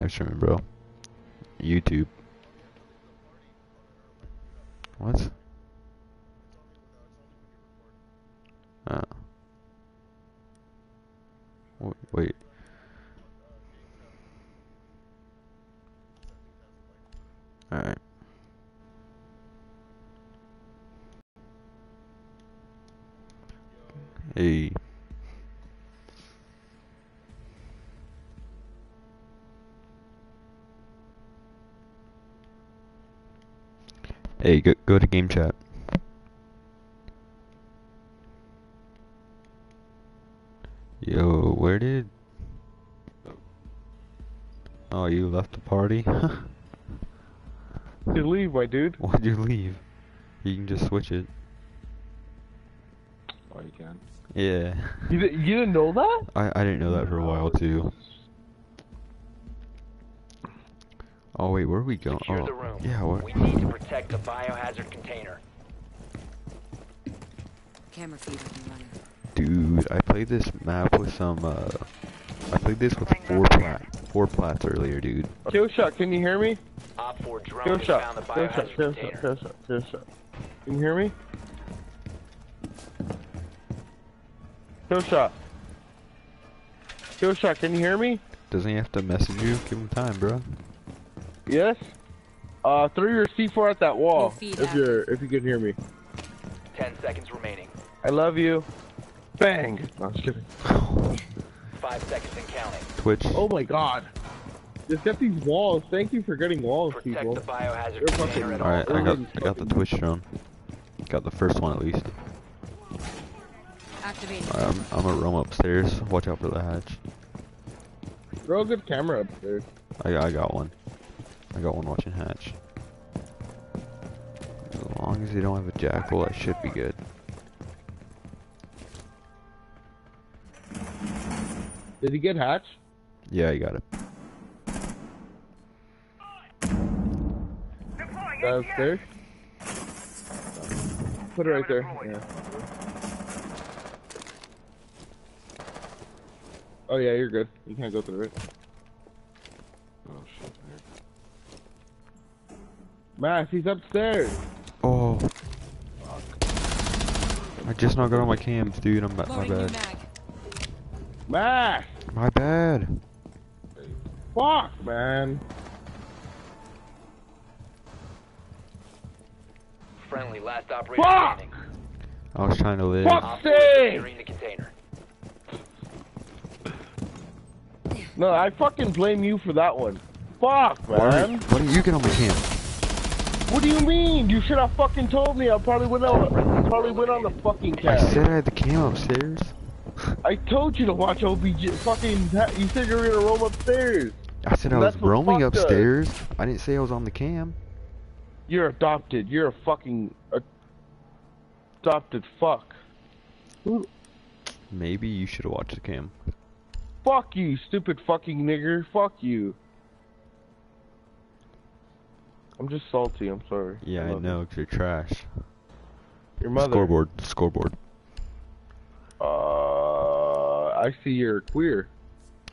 live streaming, bro. YouTube. What? Uh. Wait. wait. Alright. Hey. Hey, go go to game chat. Yo, where did? Oh, you left the party? You leave, my dude. Why'd you leave? You can just switch it. Oh, you can. Yeah. You, you didn't know that? I I didn't know that for a while too. Oh wait, where are we going? Secure the Oh, room. yeah. What? We need to protect the biohazard container. Camera feed up and running. Dude, I played this map with some. uh... I played this with four plat, four plats earlier, dude. Kill shot, can you hear me? Op 4 drone Kill has shot, found the kill shot, biohazard kill shot, kill shot, kill shot. Can you hear me? Kill shot. Kill shot, can you hear me? Doesn't he have to message you? Give him time, bro. Yes? Uh, throw your C4 at that wall, Your feed if you're, if you can hear me. 10 seconds remaining. I love you. Bang! No, I'm just kidding. 5 seconds and counting. Twitch. Oh my god. Just get these walls. Thank you for getting walls, Protect people. the biohazard You're fucking- container Alright, I got. I got the Twitch drone. Got the first one at least. Activating. Alright, I'm, I'm gonna roam upstairs. Watch out for the hatch. Throw a good camera upstairs. I I got one. I got one watching hatch. As long as they don't have a jackal, that should be good. Did he get hatch? Yeah, you got it. Downstairs? Put it right there. Yeah. Oh yeah, you're good. You can't go through it. Max, he's upstairs. Oh. I just not got on my cams, dude. I'm ba- my Loading new bad. mag. Max! My bad. Fuck, man. Friendly, last operator Fuck! standing. I was trying to live. Fuck! Op 4 is Save! securing the container. No, I fucking blame you for that one. Fuck, Why, man. why didn't you get on my cam? What do you mean? You should have fucking told me. I probably went on. Probably went on the fucking cam. I said I had the cam upstairs. I told you to watch OBJ. Fucking. You said you were gonna roam upstairs. I said I was roaming upstairs. I didn't say I was on the cam. You're adopted. You're a fucking adopted fuck. Maybe you should have watched the cam. Fuck you, stupid fucking nigger. Fuck you. I'm just salty. I'm sorry. Yeah, I know. know, 'cause you're trash. Your mother. Scoreboard, scoreboard. Uh, I see you're queer.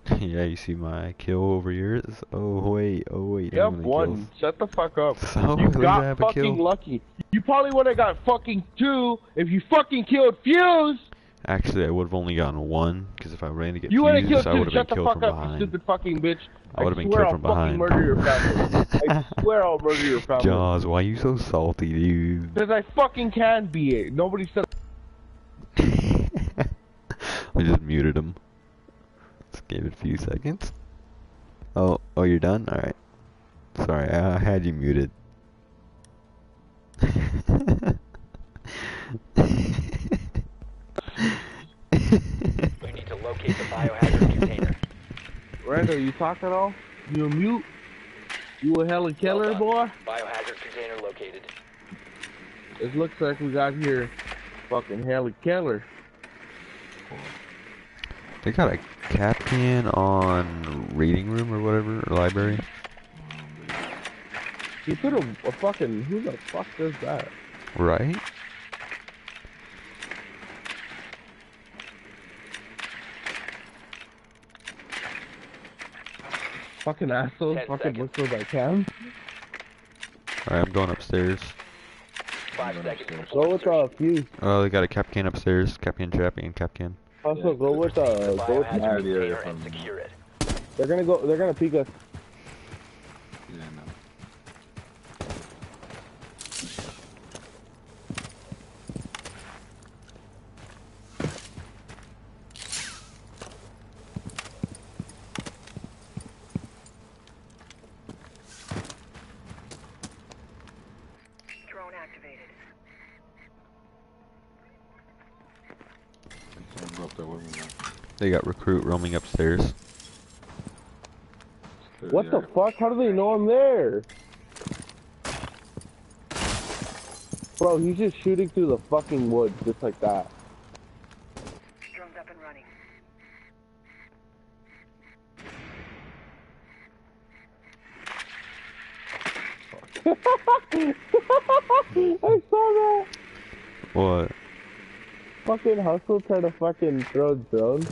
yeah, you see my kill over yours? Oh wait, oh wait. Have one. kills? Shut the fuck up. So, you I got fucking lucky. You probably would have got fucking two if you fucking killed Fuze. Actually, I would have only gotten one, because if I ran to get You would killed I would have been killed fuck from up, you behind. stupid fucking bitch. I would've been swear killed I'll from behind. murder your family. I swear I'll murder your family. Jaws, why are you so salty, dude? Because I fucking can be it. Nobody said. I just muted him. Just gave it a few seconds. Oh, oh, you're done? Alright. Sorry, I, I had you muted. We need to locate the biohazard container. Randall, you talk at all? You a mute? You a Helen Keller Well boy? Biohazard container located. It looks like we got here fucking Helen Keller. they got a Kapkan on reading room or whatever, or library. You put a, a fucking. Who the fuck does that? Right? Fucking assholes. Ten Fucking seconds. look for my cam. Alright, I'm going upstairs. Five seconds Go before with insertion. uh, Fuze. Oh, they got a Kapkan upstairs. Kapkan, trap and Kapkan. Also, go with uh, The go with. biohazard idea container if and I'm- secure it. They're gonna go. They're gonna peek us. Yeah, no. Drone activated. Someone go up there with me, man. They got recruit roaming upstairs. Clear What the fuck? How do they know I'm there? Bro, he's just shooting through the fucking woods just like that. Drone's up and running. I saw that. What? Fucking hustle trying to fucking throw drones.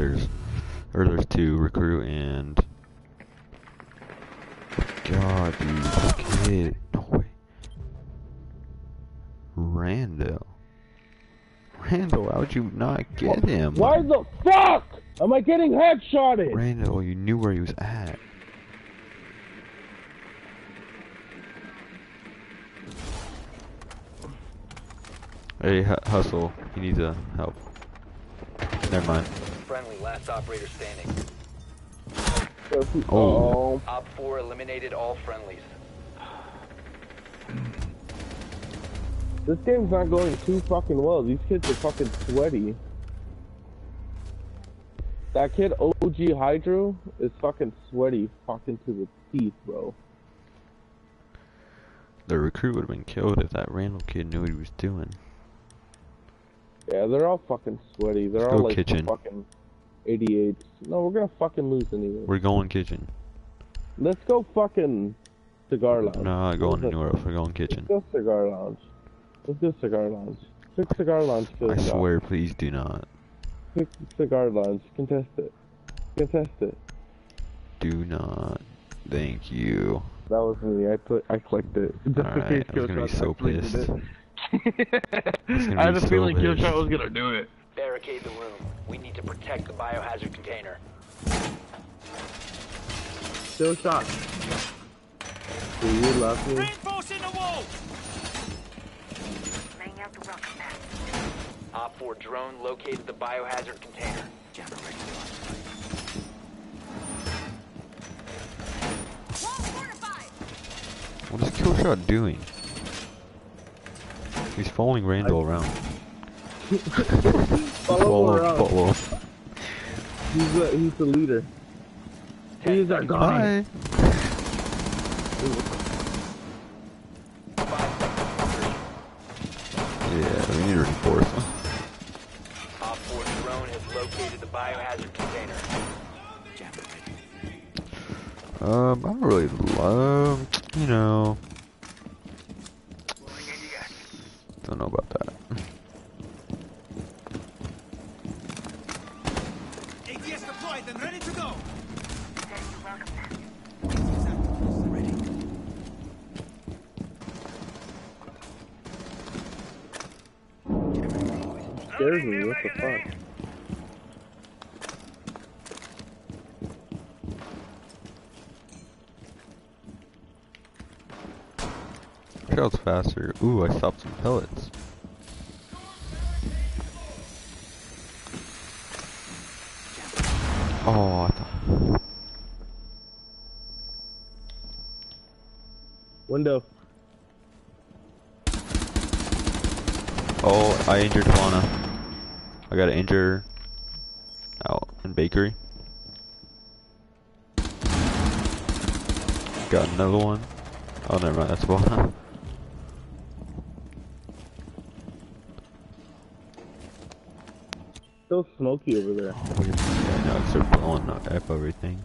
There's. Or there's two, recruit and... God, dude, kid. No way. Randall. Randall, how'd you not get him? Why the fuck am I getting headshotted? Randall, you knew where he was at. Hey, Hu- Hustle, you need to help. Never mind. Friendly, last operator standing. Oh. Oh. Op 4 eliminated all friendlies. This game's not going too fucking well. These kids are fucking sweaty. That kid OG Hydro is fucking sweaty, fucking to the teeth, bro. The recruit would have been killed if that Randall kid knew what he was doing. Yeah, they're all fucking sweaty. They're Let's all like kitchen. fucking 88s. No, we're gonna fucking lose anyway. We're going kitchen. Let's go fucking cigar lounge. No, not going Let's- anywhere else. We're going Let's kitchen. go cigar lounge. Let's go cigar lounge. Pick cigar lounge. kill I shot. swear, please do not. Pick cigar lounge. Contest it. Contest it. Do not. Thank you. That was me. I put. I clicked it. Just in Alright, I was gonna be so actually did pissed. it. I had a so feeling Killshot pissed. was gonna do it. Barricade the room. We need to protect the biohazard container. Still shot. Do you love me? Reinforcing the wall! Laying out the rocket map. Op 4 drone located the biohazard container. What is Killshot doing? He's following Randall around. Follow him around. follow. He's the he's the leader. He's our guy. Yeah, we need to reinforce him. Op 4 drone has located the biohazard container. Um, I don't really love, you know. The fuck? Shell's faster. Ooh, I stopped some pellets. Oh, I thought. Window. Oh, I injured Lana. I got to injure out in bakery. Got another one. Oh, never mind. That's Lana. Still smoky over there. Yeah, now it's start blowing up everything.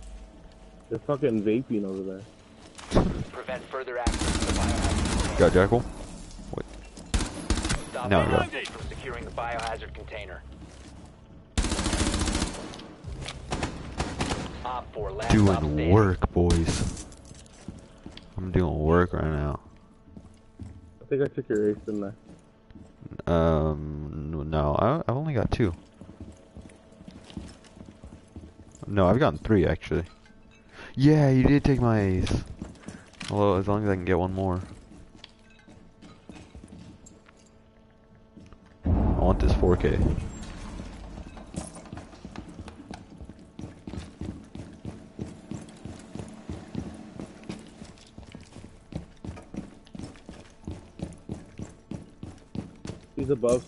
They're fucking vaping over there. Prevent further access to the biohazard. Got Jackal. Stop no, Now we go. four from securing the biohazard container. Op 4 last stop Doing standing. work, boys. I'm doing work right now. I think I took your ace, didn't I? Um, no, I, I've only got two. No, I've gotten three actually. Yeah, you did take my ace. Well, as long as I can get one more. I want this 4K. Above.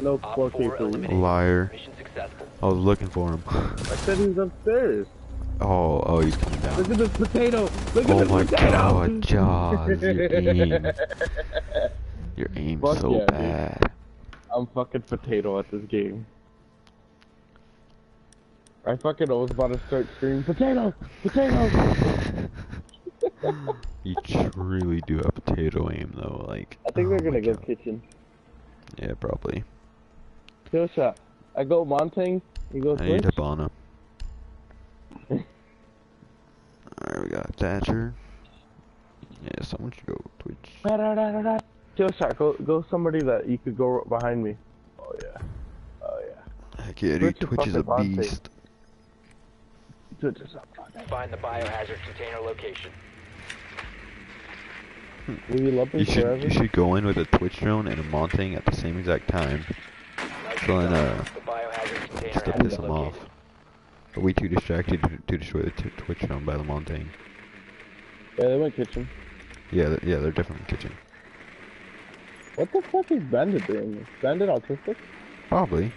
No 4K 4 for you. Liar. I was looking for him. I said he was upstairs. Oh, oh, he's coming down. Look at this potato. Look at Oh this my god, Jaws, your aim. Your aim's Fuck so yeah, dude. bad. I'm fucking potato at this game. I fucking was about to start screaming, potato, potato. You truly do have potato aim though, like. I think oh they're gonna go God. kitchen. Yeah, probably. Kill shot. I go Montagne. You go I need Twitch. Hibana. Alright, we got Thatcher. Yeah, someone should go Twitch. Kill shot. Go go somebody that you could go behind me. Oh yeah. Oh yeah. Heck yeah, Twitch dude, is Twitch is a fucking Vontae. beast. Twitch is up. fucking- Find the biohazard container location. Will you love me You should forever? you should go in with a Twitch drone and a Montagne at the same exact time. So then, uh, The just to piss them off. Are we too distracted to, to destroy the t Twitch drone by the Montagne? Yeah, they went kitchen. Yeah, th- yeah, they're definitely kitchen. What the fuck is Bandit doing? Is Bandit autistic? Probably.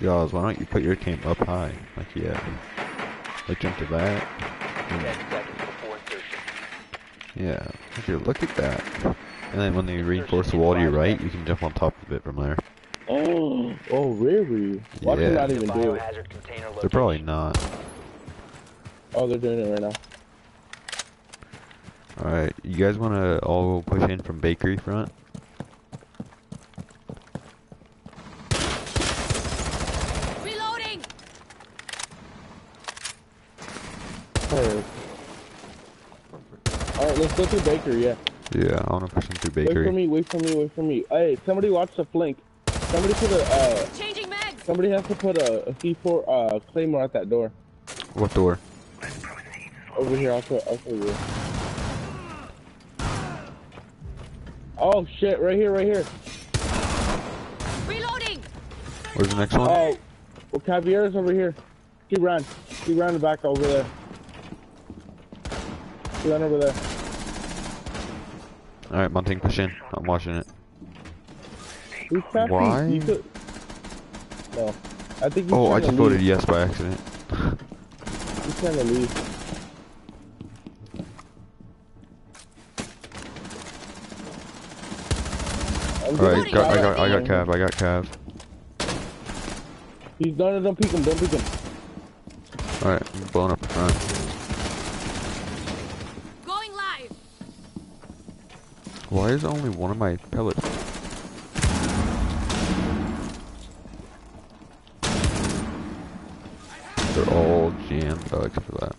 Jaws, why don't you put your cam up high? Like, yeah. Like, jump to that. Ten seconds before insertion. Yeah. Look at, look at that. And then when they reinforce the wall to your right, you can jump on top of it from there. Oh, oh really? Watch Yeah. them not The even do it. biohazard container location. They're probably not. Oh, they're doing it right now. Alright, you guys wanna all push in from bakery front? Reloading! Alright. Alright, let's go through bakery, yeah. Yeah, I wanna push in through Baker. Wait for me, wait for me, wait for me. Hey, somebody watch the flank. Somebody put a, uh, Changing mags! somebody has to put a, a C4, uh, claymore at that door. What door? Over here, I'll show, I'll show you. Oh shit, right here, right here. Reloading! Where's the next one? Oh, well, Caveira's over here. He ran. He ran back over there. He ran over there. Alright, Montagne, push in. I'm watching it. Why? You could... No. I think Oh, I just voted yes by accident. He's trying to leave. Alright, got, I got, I got. Cav, I got Cav. He's no, no, don't peek him, don't peek him. Alright, I'm blowing up the front. Going live! Why is only one of my pellets? They're all jammed, oh, except for that.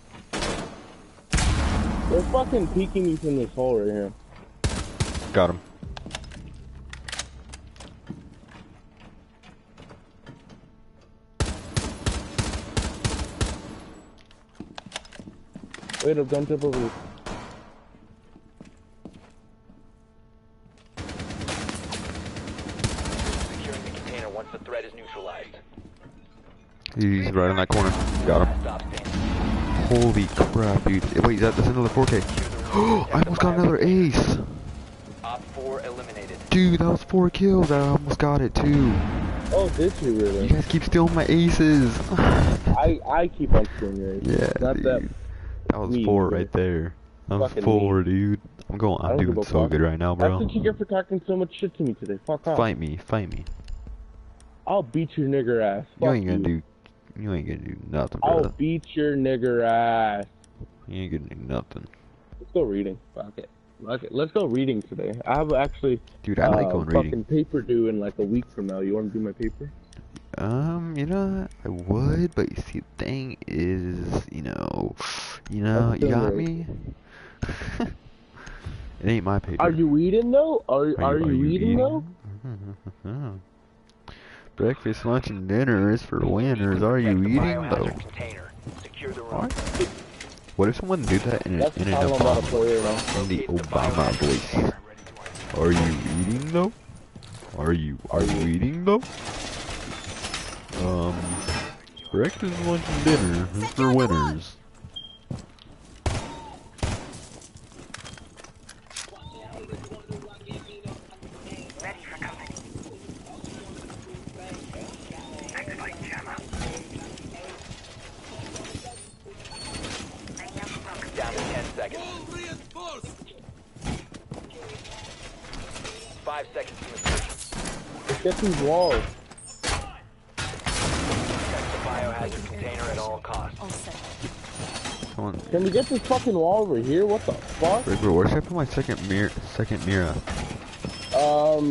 They're fucking peeking me from this hole right here. Got him. Wait up, don't jump over this. Once the threat is neutralized. He's right in that corner. Got him. Holy crap, dude. Wait, that, that's another 4K. I almost got another ace. Op 4 eliminated. Dude, that was four kills. I almost got it too. Oh, did you really? You guys keep stealing my aces. I I keep on screwing yours. yeah, Not dude. that. That was me, four dude. right there. That was Fucking four, dude. I'm going. I I'm doing so good right now, That's bro. what you get for talking so much shit to me today. Fuck off. Fight me, fight me. I'll beat your nigger ass. You ain't gonna do. You ain't gonna do nothing, I'll brother. beat your nigger ass. You ain't gonna do nothing. Let's go reading. Fuck it. Fuck it. Let's go reading today. I have actually Dude, I like uh, going fucking reading. paper due in like a week from now. You want to do my paper? Um, you know, I would, but you see, the thing is, you know, you know, you got right. me. it ain't my paper. Are you reading though? Are are, you, reading, though? though? Breakfast, lunch, and dinner is for winners. Are you eating biohazard though? Container. Secure the room. What? What if someone did that in, a, That's in an how I'm about to Obama, play in the Obama biohazard voice? Are you eating though? Are you are you eating though? Um, breakfast, lunch, and dinner is for winners. Ready for company. Activate jammer. Laying out the welcome Down to 10 seconds. All reinforced. Five seconds to insertion. Get these walls. Biohazard container at all costs. All set. Come on, Can we get this fucking wall over here? What the fuck? Rick, bro, where should I put my second mirror? Second mirror. Um, Oh,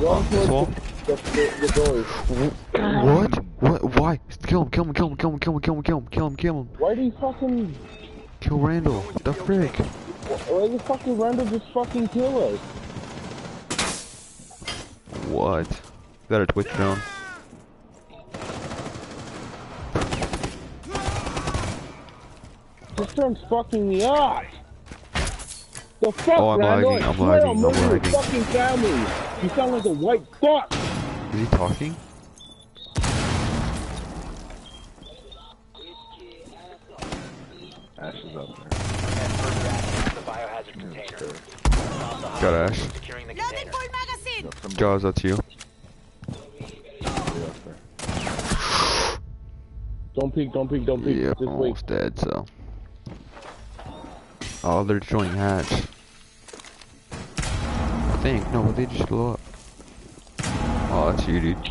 one this wall? the, the, the doors. What? What? Why? Kill him! Kill him! Kill him! Kill him! Kill him! Kill him! Kill him! Kill him! Kill him! Why do you fucking? Kill Randall! What the frick? Why the fucking Randall just fucking kill us? What? Got a Twitch drone. This turns fucking me off. The fuck, Oh, I'm Randall? lagging, I I'm swear lagging, I'll I'm your lagging. fucking family. You sound like a white fuck. Is he talking? Ash is up there. And further somebody Jaws, that's you. Don't peek, don't peek, don't peek. Yeah, Just wait. almost dead, so. Oh, they're showing hatch. I think. No, they just blew up. Oh, that's you, dude.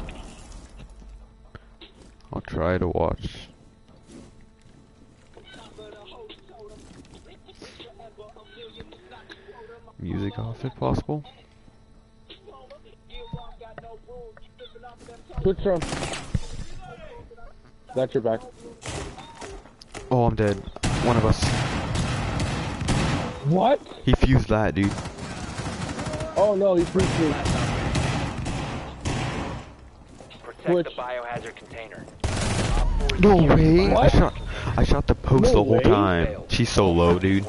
I'll try to watch. Music off if possible. Switch on. Got your back. Oh, I'm dead. One of us. What? He fused that, dude. Oh no, he freaked me. Protect Switch. the biohazard container. No securing the way! I shot, I shot the post No the whole way. time. She's so low, dude.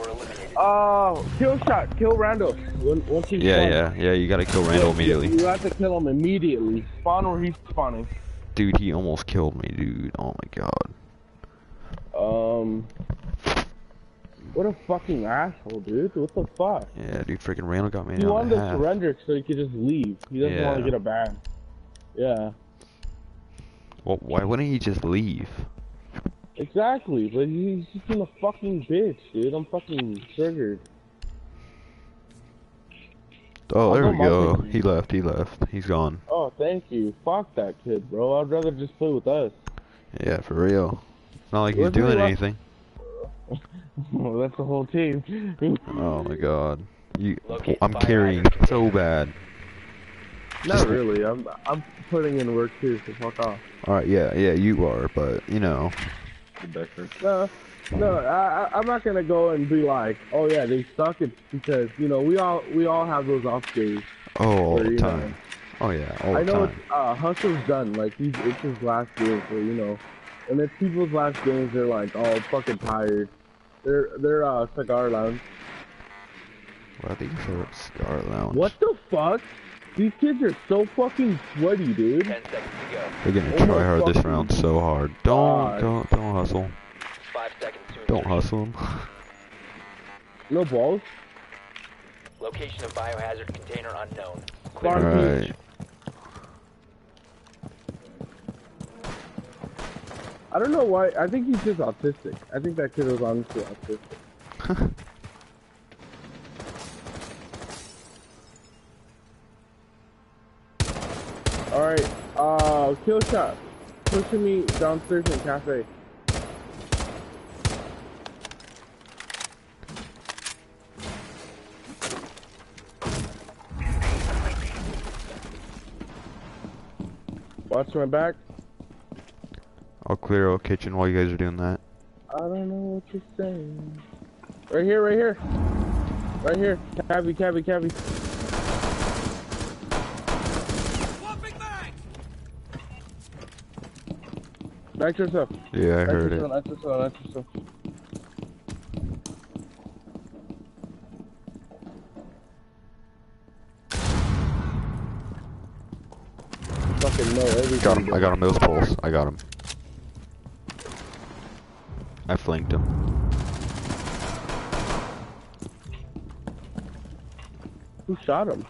Oh, kill shot, kill Randall. Once he's Yeah, yeah, yeah. You gotta kill Randall immediately. You have to kill him immediately. Spawn where he's spawning. Dude, he almost killed me, dude. Oh my god. Um. What a fucking asshole, dude. What the fuck? Yeah, dude, freaking Randall got me He wanted to surrender so he could just leave. He doesn't want to get a ban. Yeah, Well, why wouldn't he just leave? Exactly. But he's just being a fucking bitch, dude. I'm fucking triggered. Oh, there we go. market. He left, he left. He's gone. Oh, thank you. Fuck that kid, bro. I'd rather just play with us. Yeah, for real. It's not like he's Where's he doing left? anything. well, that's the whole team. Oh my god. You, Locate I'm carrying biohazard so bad. Not really. I'm I'm putting in work too. So fuck off. Alright, yeah, yeah, you are, but, you know. No, no, I, I- I'm not gonna go and be like, oh yeah, they suck. It's because you know we all we all have those off days. Oh, all Where, the time. Oh yeah, all I the know it's uh, Hustle's done. Like he's it's his last game, so you know, and it's people's last games. They're like all fucking tired. They're they're uh cigar lounge. Well, I think it's a Scar Lounge. What the fuck? These kids are so fucking sweaty, dude. Ten seconds to go. They're gonna Oh try hard this round so hard. Don't, God. don't, don't hustle. Five seconds to Don't insertion. hustle him. No balls. Location of biohazard container unknown. Farm Clear. Alright. I don't know why. I think he's just autistic. I think that kid was honestly autistic. All right. Uh, kill shot. pushing me downstairs in cafe. Watch my back. I'll clear out kitchen while you guys are doing that. I don't know what you're saying. Right here, right here. Right here. Cabby, cabby, cabby. Back to yourself. Yeah, I heard it. yourself, back to yourself, back to yourself. Fucking know everything. Got him. I got him. Those pulse. I got him. I flanked him. Who shot him?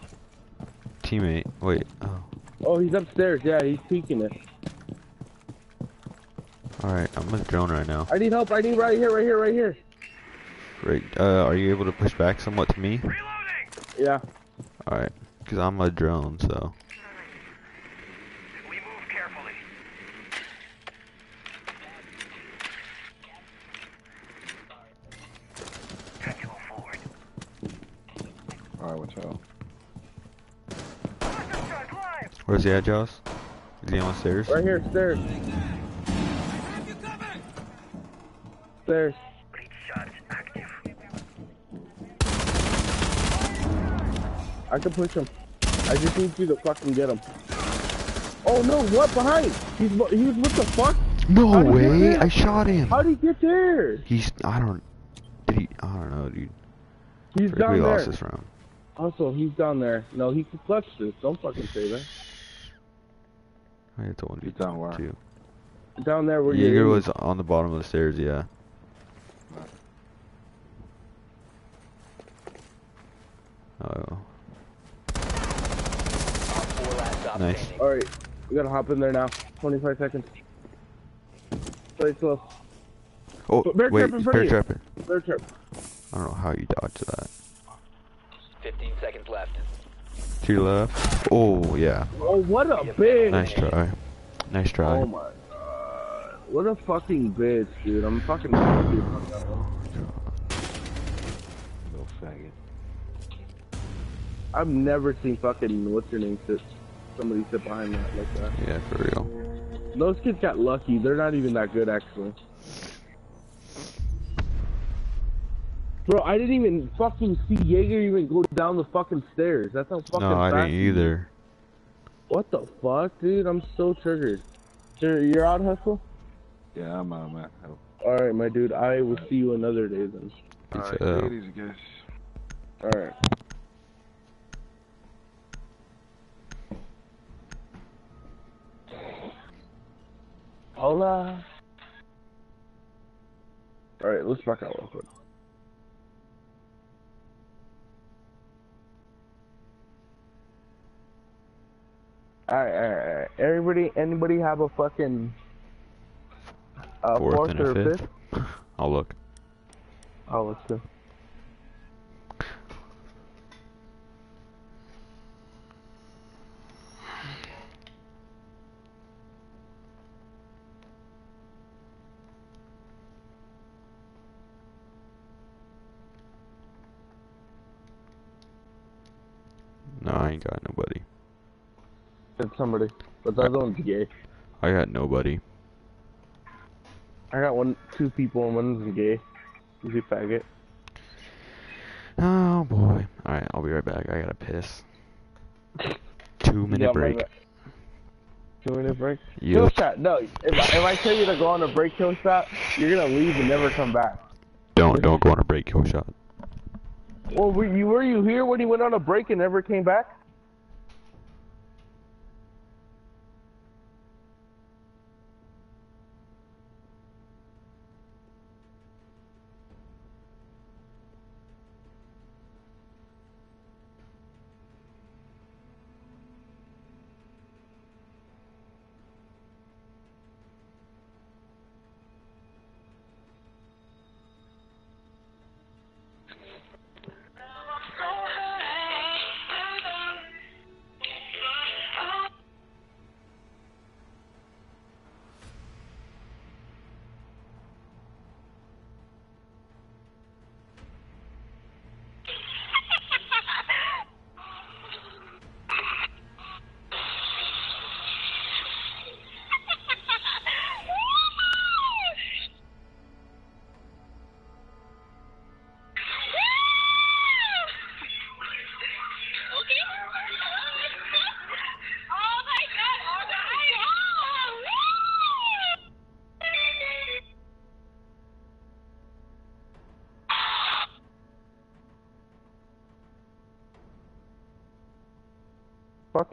Teammate. Wait. Oh. Oh, he's upstairs. Yeah, he's peeking it. Alright, I'm with drone right now. I need help. I need right here, right here, right here. Great. Uh, are you able to push back somewhat to me? Reloading! Yeah. Alright. Because I'm a drone, so. We move carefully. Time forward. Alright, watch out. Cluster strike live! Where's he at, Joss? Is he on the stairs? Right here, stairs. Stairs. Breach shots active. I can push him. I just need you to fucking get him. Oh no, what behind? He's he was what the fuck? No How'd he get way! I shot him! How'd he get there? He's. I don't. Did he. I don't know, dude. He's Frick, down we there. lost this round. Also, he's down there. No, he can clutch this. Don't fucking say that. I had to one He's down where? two. Down there where Jaeger you was on the bottom of the stairs, yeah. Oh, Op 4 last stop Nice. Alright, we gotta hop in there now. 25 seconds. Play slow. oh, Bear wait, trap in front of bear you. trapping. Bear trap. I don't know how you dodged that. 15 seconds left. To your left. Oh yeah, Oh, what a bitch! nice try. Nice try. Oh my god. What a fucking bitch, dude. I'm fucking I've never seen fucking, what's your name, sit, somebody sit behind that like that. Yeah, for real. Those kids got lucky. They're not even that good, actually. Bro, I didn't even fucking see Jaeger even go down the fucking stairs. That's how fucking No, I fast didn't he either. What the fuck, dude? I'm so triggered. You're, you're out, Hustle? Yeah, I'm out, man. Help. Alright, my dude. I will see you another day then. Peace Alright, out. take it easy, guys. Alright. Hola. Alright, let's back out real quick. Alright, alright, alright. Everybody, anybody have a fucking uh, Fourth fourth and or a fifth? fifth. I'll look. Oh, let's go. No, I ain't got nobody. It's somebody, but that one's gay. I got nobody. I got one, two people, and one's gay. He's a faggot. Oh boy. Alright, I'll be right back. I gotta piss. Two minute my break. Two minute break. Kill shot. No, if I, if I tell you to go on a break kill shot, you're gonna leave and never come back. Don't don't go on a break kill shot. Well, were you were you here when he went on a break and never came back?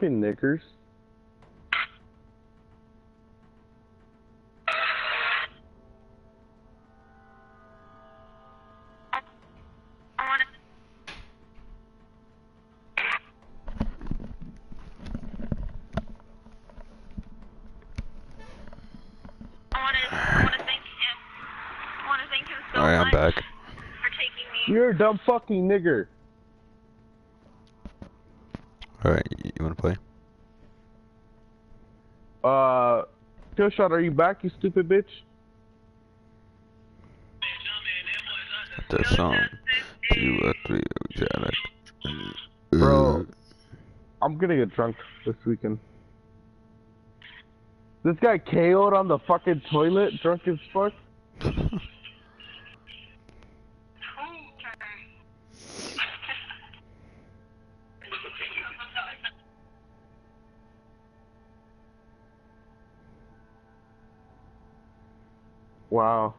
Him so I'm back. for taking me. You're a dumb fucking nigger. Killshot, are you back, you stupid bitch? The song. Two or three, Janet. Bro. I'm gonna get drunk this weekend. This guy KO'd on the fucking toilet, drunk as fuck. Wow.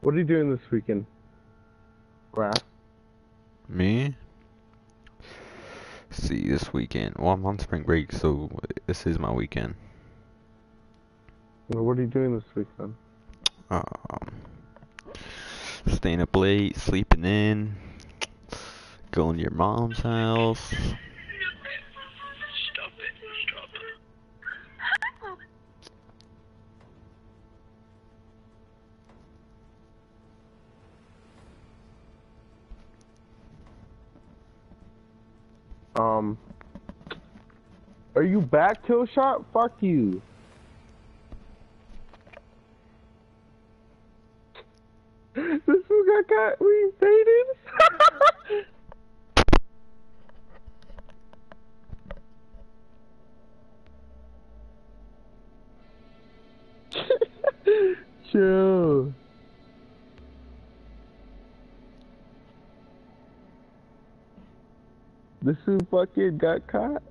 What are you doing this weekend? Grass. Me? See, this weekend. Well, I'm on spring break, so this is my weekend. Well, What are you doing this weekend? Um, staying up late, sleeping in, going to your mom's house. Are you back, Killshot? Fuck you. this fool got got reinstated. Chill. This who fucking got caught?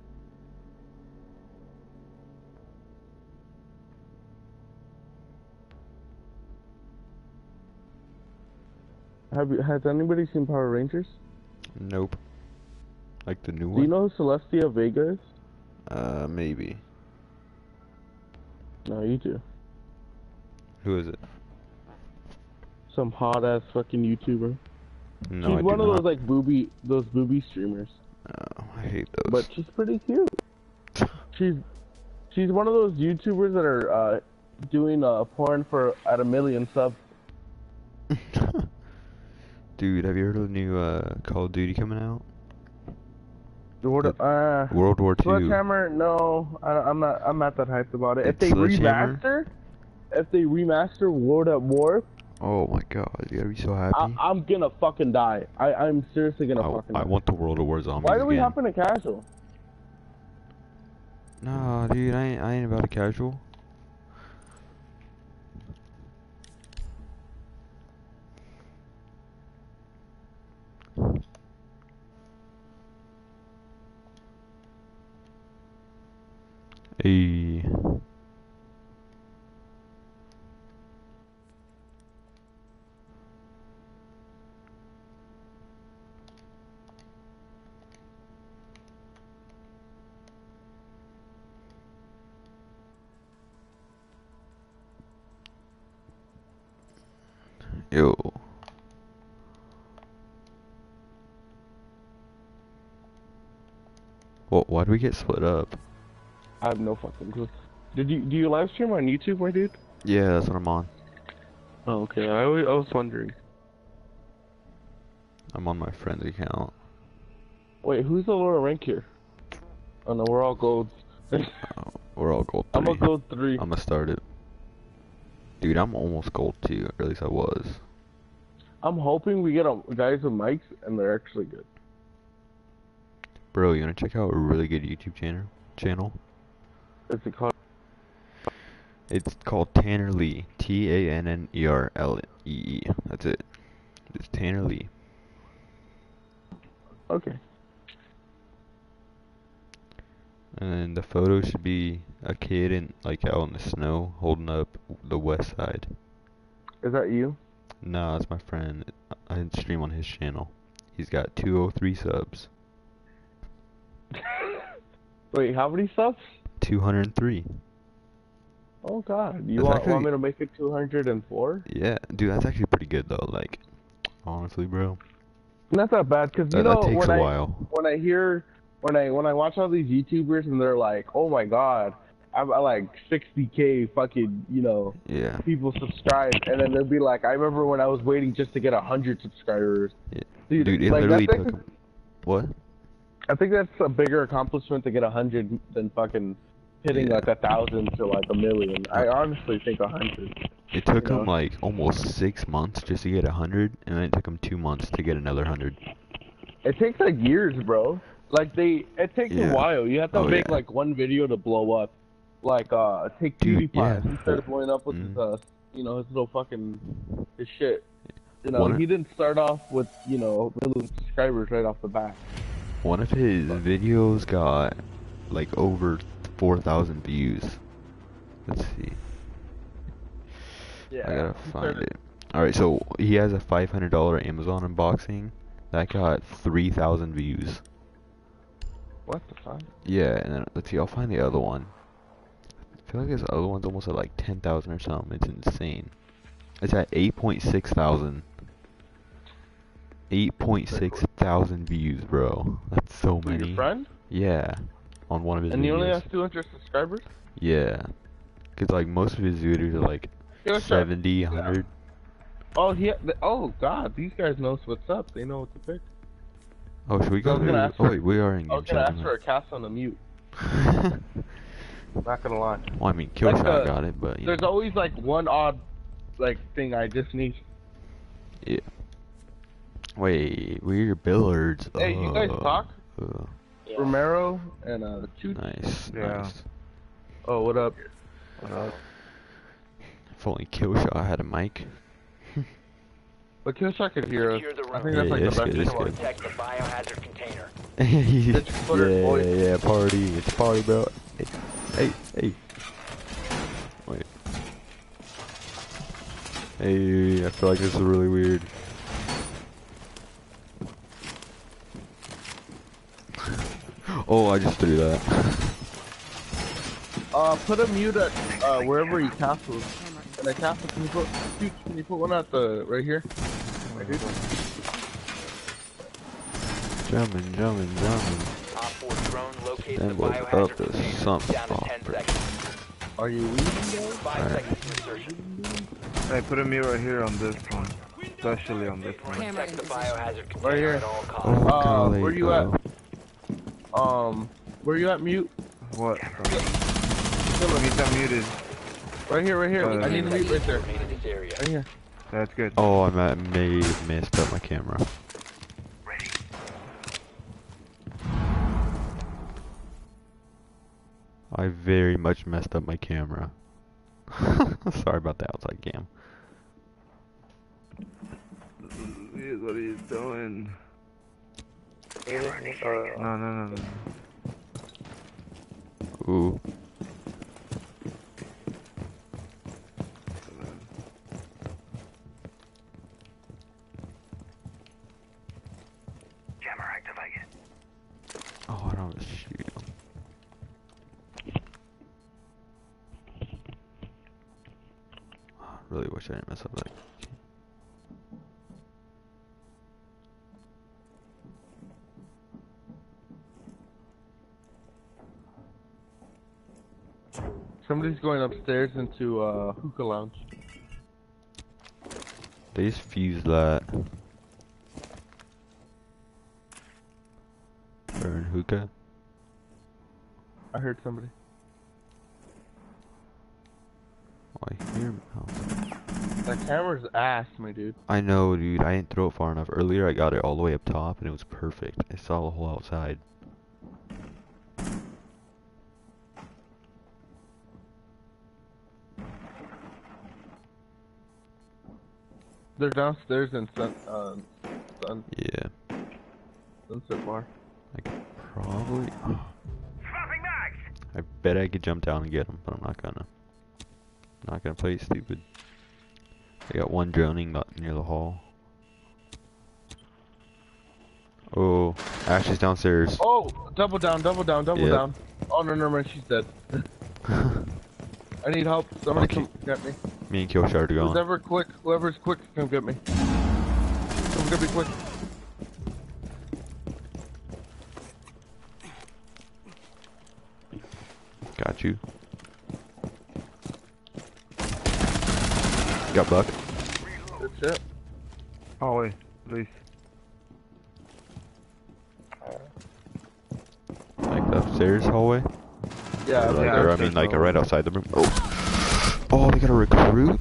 Have you, has anybody seen Power Rangers? Nope. Like the new one. Do you know who Celestia Vega is? Uh, maybe. No, you do. Who is it? Some hot ass fucking YouTuber. No, she's I one of not. those like booby, those booby streamers. Oh, I hate those. But she's pretty cute. She's she's one of those YouTubers that are uh, doing uh, porn for at a million subs. Dude, have you heard of the new uh, Call of Duty coming out? What, uh, World War II. Sledgehammer? No, I, I'm not. I'm not that hyped about it. If they remaster, if they remaster World at War, Oh my god, you gotta be so happy. I, I'm gonna fucking die. I, I'm seriously gonna I, fucking. I die. want the World of War zombies Why do we again. hop into casual? Nah, dude, I ain't, I ain't about a casual. Hey. Yo. Well, why do we get split up? I have no fucking clue. Did you do you live stream on YouTube, my dude? Yeah, that's what I'm on. Oh, okay. I was, I was wondering. I'm on my friend's account. Wait, who's the lower rank here? Oh no, we're all golds. Oh, we're all gold 3 I'm a gold three. I'm gonna start it. Dude, I'm almost gold 2, or at least I was. I'm hoping we get um, guys with mics and they're actually good. Bro, you wanna check out a really good YouTube channel? Channel? Is it called? It's called Tanner Lee. T A N N E R L E E. That's it. It's Tanner Lee. Okay. And the photo should be a kid in like out in the snow holding up the west side. Is that you? No, it's my friend. I stream on his channel. He's got 203 subs. Wait, how many subs? 203. Oh god, you want, actually- want me to make it 204? Yeah, dude, that's actually pretty good though. Like, honestly, bro, That's Not that bad, cause you that, know that when I while. when I hear when I when I watch all these YouTubers and they're like, oh my god, I'm at like 60k fucking you know Yeah, people subscribe, and then they'll be like, I remember when I was waiting just to get 100 subscribers. Yeah. Dude, dude, it like, literally took. What? I think that's a bigger accomplishment to get 100 than fucking hitting Yeah. like a thousand to like a million. I honestly think a 100. It took him know? like almost six months just to get a hundred, and then it took him two months to get another hundred. It takes like years, bro. Like they, it takes Yeah. a while. You have to Oh, make yeah. like one video to blow up. Like uh, take PewDiePie. yeah. He started blowing up with Mhm. his uh, you know, his little fucking his shit. You know, One- he didn't start off with you know million subscribers right off the bat. One of his videos got like over four thousand views. Let's see. Yeah. I gotta find it. Alright, so he has a five hundred dollar Amazon unboxing that got three thousand views. What the fuck? Yeah, and then let's see, I'll find the other one. I feel like this other one's almost at like ten thousand or something. It's insane. It's at eight point six thousand. Eight point six thousand views, bro. That's so many. your friend? Yeah, on one of his And he only has 200 subscribers. Yeah, cause like most of his videos are like Yo, what's up? 70, 100. Oh, he. Oh God, these guys knows what's up. They know what to pick. Oh, should we go? Oh, for, wait, we are in I was gonna ask for a cast on the mute. Not gonna lie. well, I mean, Killshot Like, uh, got it, but There's know, always like one odd, like thing I just need. Yeah. Wait, we're billiards. Hey, you guys uh, talk? uh, Romero and uh, Chooch. nice, Yeah. nice. Oh, what up? What up? If only Killshot had a mic. But Killshot could hear us. I room. think that's Yeah, like it's the good, best it's thing. good. Protect the biohazard container. yeah, Bitch, put her voice. yeah, party. It's a party, bro. Hey, hey, hey. Wait. Hey, I feel like this is really weird. Oh, I just threw that. Uh, put a mute at uh, wherever you castle. And I castle, can you put, Chooch, can you put one at the, right here? Right here? jumping, jumping, jumping. Op 4 drone located That the was biohazard up to container. something, Down to 10 seconds. Are you leaving though? 5 Alright. seconds to insertion. Hey, put a mirror here on this one. Especially on this one. Protect the position. biohazard Right here. at all Oh, costs. look Uh, they where you at? Go. Um, where you at, mute? What? Meet that muted. Right here, right here. Uh, I need to mute right there. In this area. Right here. That's good. Oh, I ma- may have messed up my camera. I very much messed up my camera. Sorry about the outside cam. What are you doing? Uh, No, no, no, no. Ooh. Somebody's going upstairs into uh hookah lounge. They just fused that. Burn hookah. I heard somebody. Oh, I hear. Oh. That camera's ass, my dude. I know, dude. I didn't throw it far enough. Earlier, I got it all the way up top, and it was perfect. I saw the whole outside. They're downstairs in sun, uh, sun, Yeah, sunset bar. probably. Swapping mags! I bet I could jump down and get him, but I'm not gonna. Not gonna play stupid. I got one droning not near the hall. Oh, Ash is downstairs. Oh, double down, double down, double Yep. down. Oh no, no, man, she's dead. I need help. Somebody Okay. come get me. Me and Killshot are Who's going. ever quick, whoever's quick, come get me. Come get me quick. Got you. Got Buck. That's it. Hallway, please. Like the upstairs hallway. Yeah, Or, like, yeah, or, I mean, like right outside the room. Oh, oh, they got a recruit.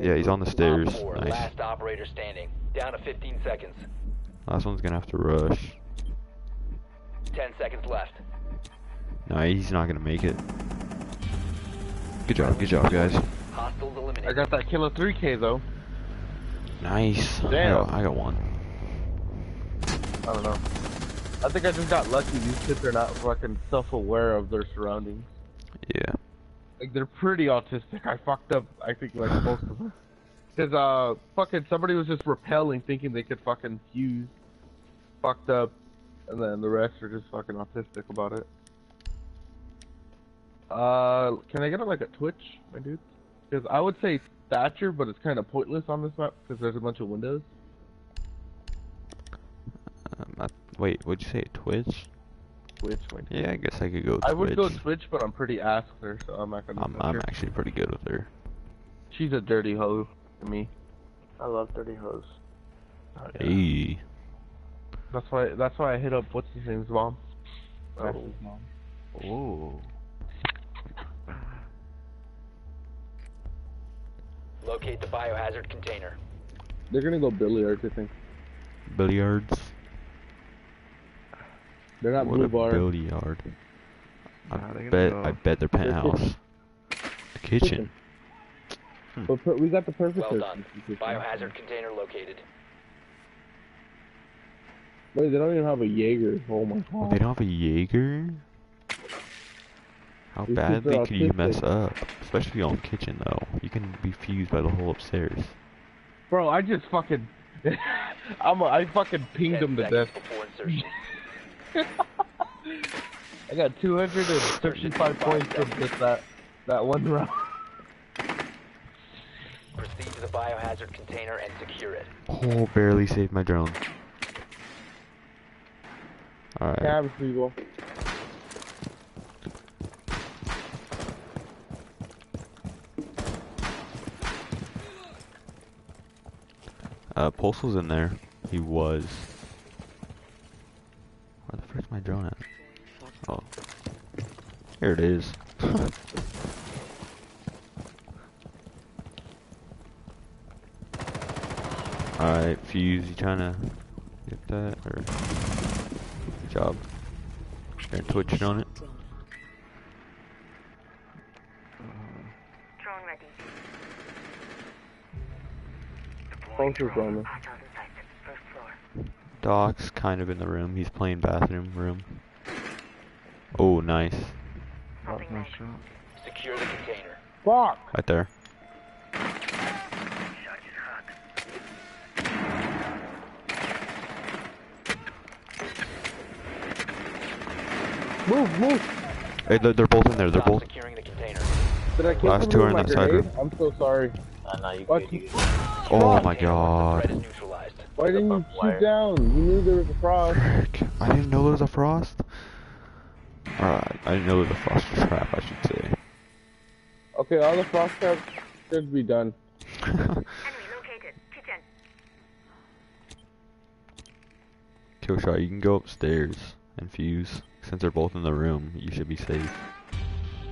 Yeah, he's on the stairs. four, Nice. Last operator standing. Down to 15 seconds. Last one's gonna have to rush. 10 seconds left. No, he's not gonna make it. Good job, good job, guys. Hostiles I got that killer 3K though. Nice. I Damn. got, I got one. I don't know. I think I just got lucky. These kids are not fucking self-aware of their surroundings. Yeah. Like they're pretty autistic. I fucked up. I think like most of them. Cause uh, fucking somebody was just repelling, thinking they could fucking fuse. Fucked up, and then the rest are just fucking autistic about it. Uh, can I get it like a Twitch, my dude? Because I would say Thatcher, but it's kind of pointless on this map because there's a bunch of windows. Wait, what'd you say? Twitch? Twitch, my dude. Yeah, I guess I could go. Twitch. I would go Twitch. Twitch, but I'm pretty ass with her, so I'm not gonna. I'm, I'm her. actually pretty good with her. She's a dirty hoe to me. I love dirty hoes. Oh, hey. That's why. That's why I hit up what's his name's mom. Oh. Ooh. Locate the biohazard container. They're gonna go billiards, I think. Billiards. They're not what blue a bar. billiard. I Nah, they're bet. go- I bet their penthouse. The kitchen. Hmm. But we got the perfect. Well done. Biohazard container located. Wait, they don't even have a Jaeger. Oh my Oh, god. they don't have a Jaeger. How These badly are could you mess up? Especially on kitchen though. You can be fused by the whole upstairs. Bro, I just fucking. I'm. A, I fucking pinged 10 him to death. before insertion. I got 235 points from just that that one round. Proceed to the biohazard container and secure it. Oh, barely saved my drone. Alright. Cabs people. Uh, Pulse was in there. He was. Here it is. Alright, Fuze, you trying to get that? Or... Good job. You're twitching on it? Drone ready. On me. Hostiles inside the first floor. Doc's kind of in the room. He's playing bathroom room. Oh, nice. Swapping Nice mag. shot. Secure the container. Fuck! Right there. Move, move! Hey, they're, they're both in there. They're Stop both. securing the container. Did I kill Last two are someone in with that my side grenade? I'm so sorry. Uh, nah, nah, you What? good, you good. Oh my Container once the god. threat is neutralized. Why didn't you shoot down? You knew there was a frost. Frick. I didn't know there was a frost. Alright, I didn't know there was a frost trap, I should say. Okay, all the frost traps should be done. Enemy located. Kitchen. Killshot, you can go upstairs and fuse. Since they're both in the room, you should be safe.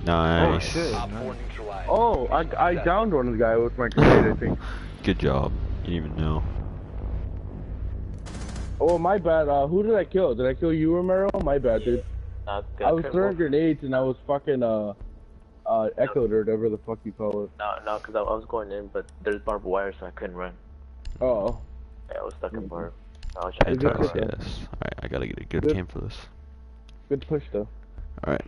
Nice. shit. Op 4 neutralized. Oh, I, I downed one of the guy with my grenade, I think. Good job. You didn't even know. Oh, my bad. Uh, who did I kill? Did I kill you, Romero? My bad, dude. Nah, I was throwing move. grenades and I was fucking, uh, uh, echoed or whatever the fuck you call it. No, no, because I, I was going in, but there's barbed wire, so I couldn't run. Oh. Yeah, I was stuck in Mhm. barbed. I was trying to it Yes, Alright, I gotta get a good Good. cam for this. Good push, though. Alright.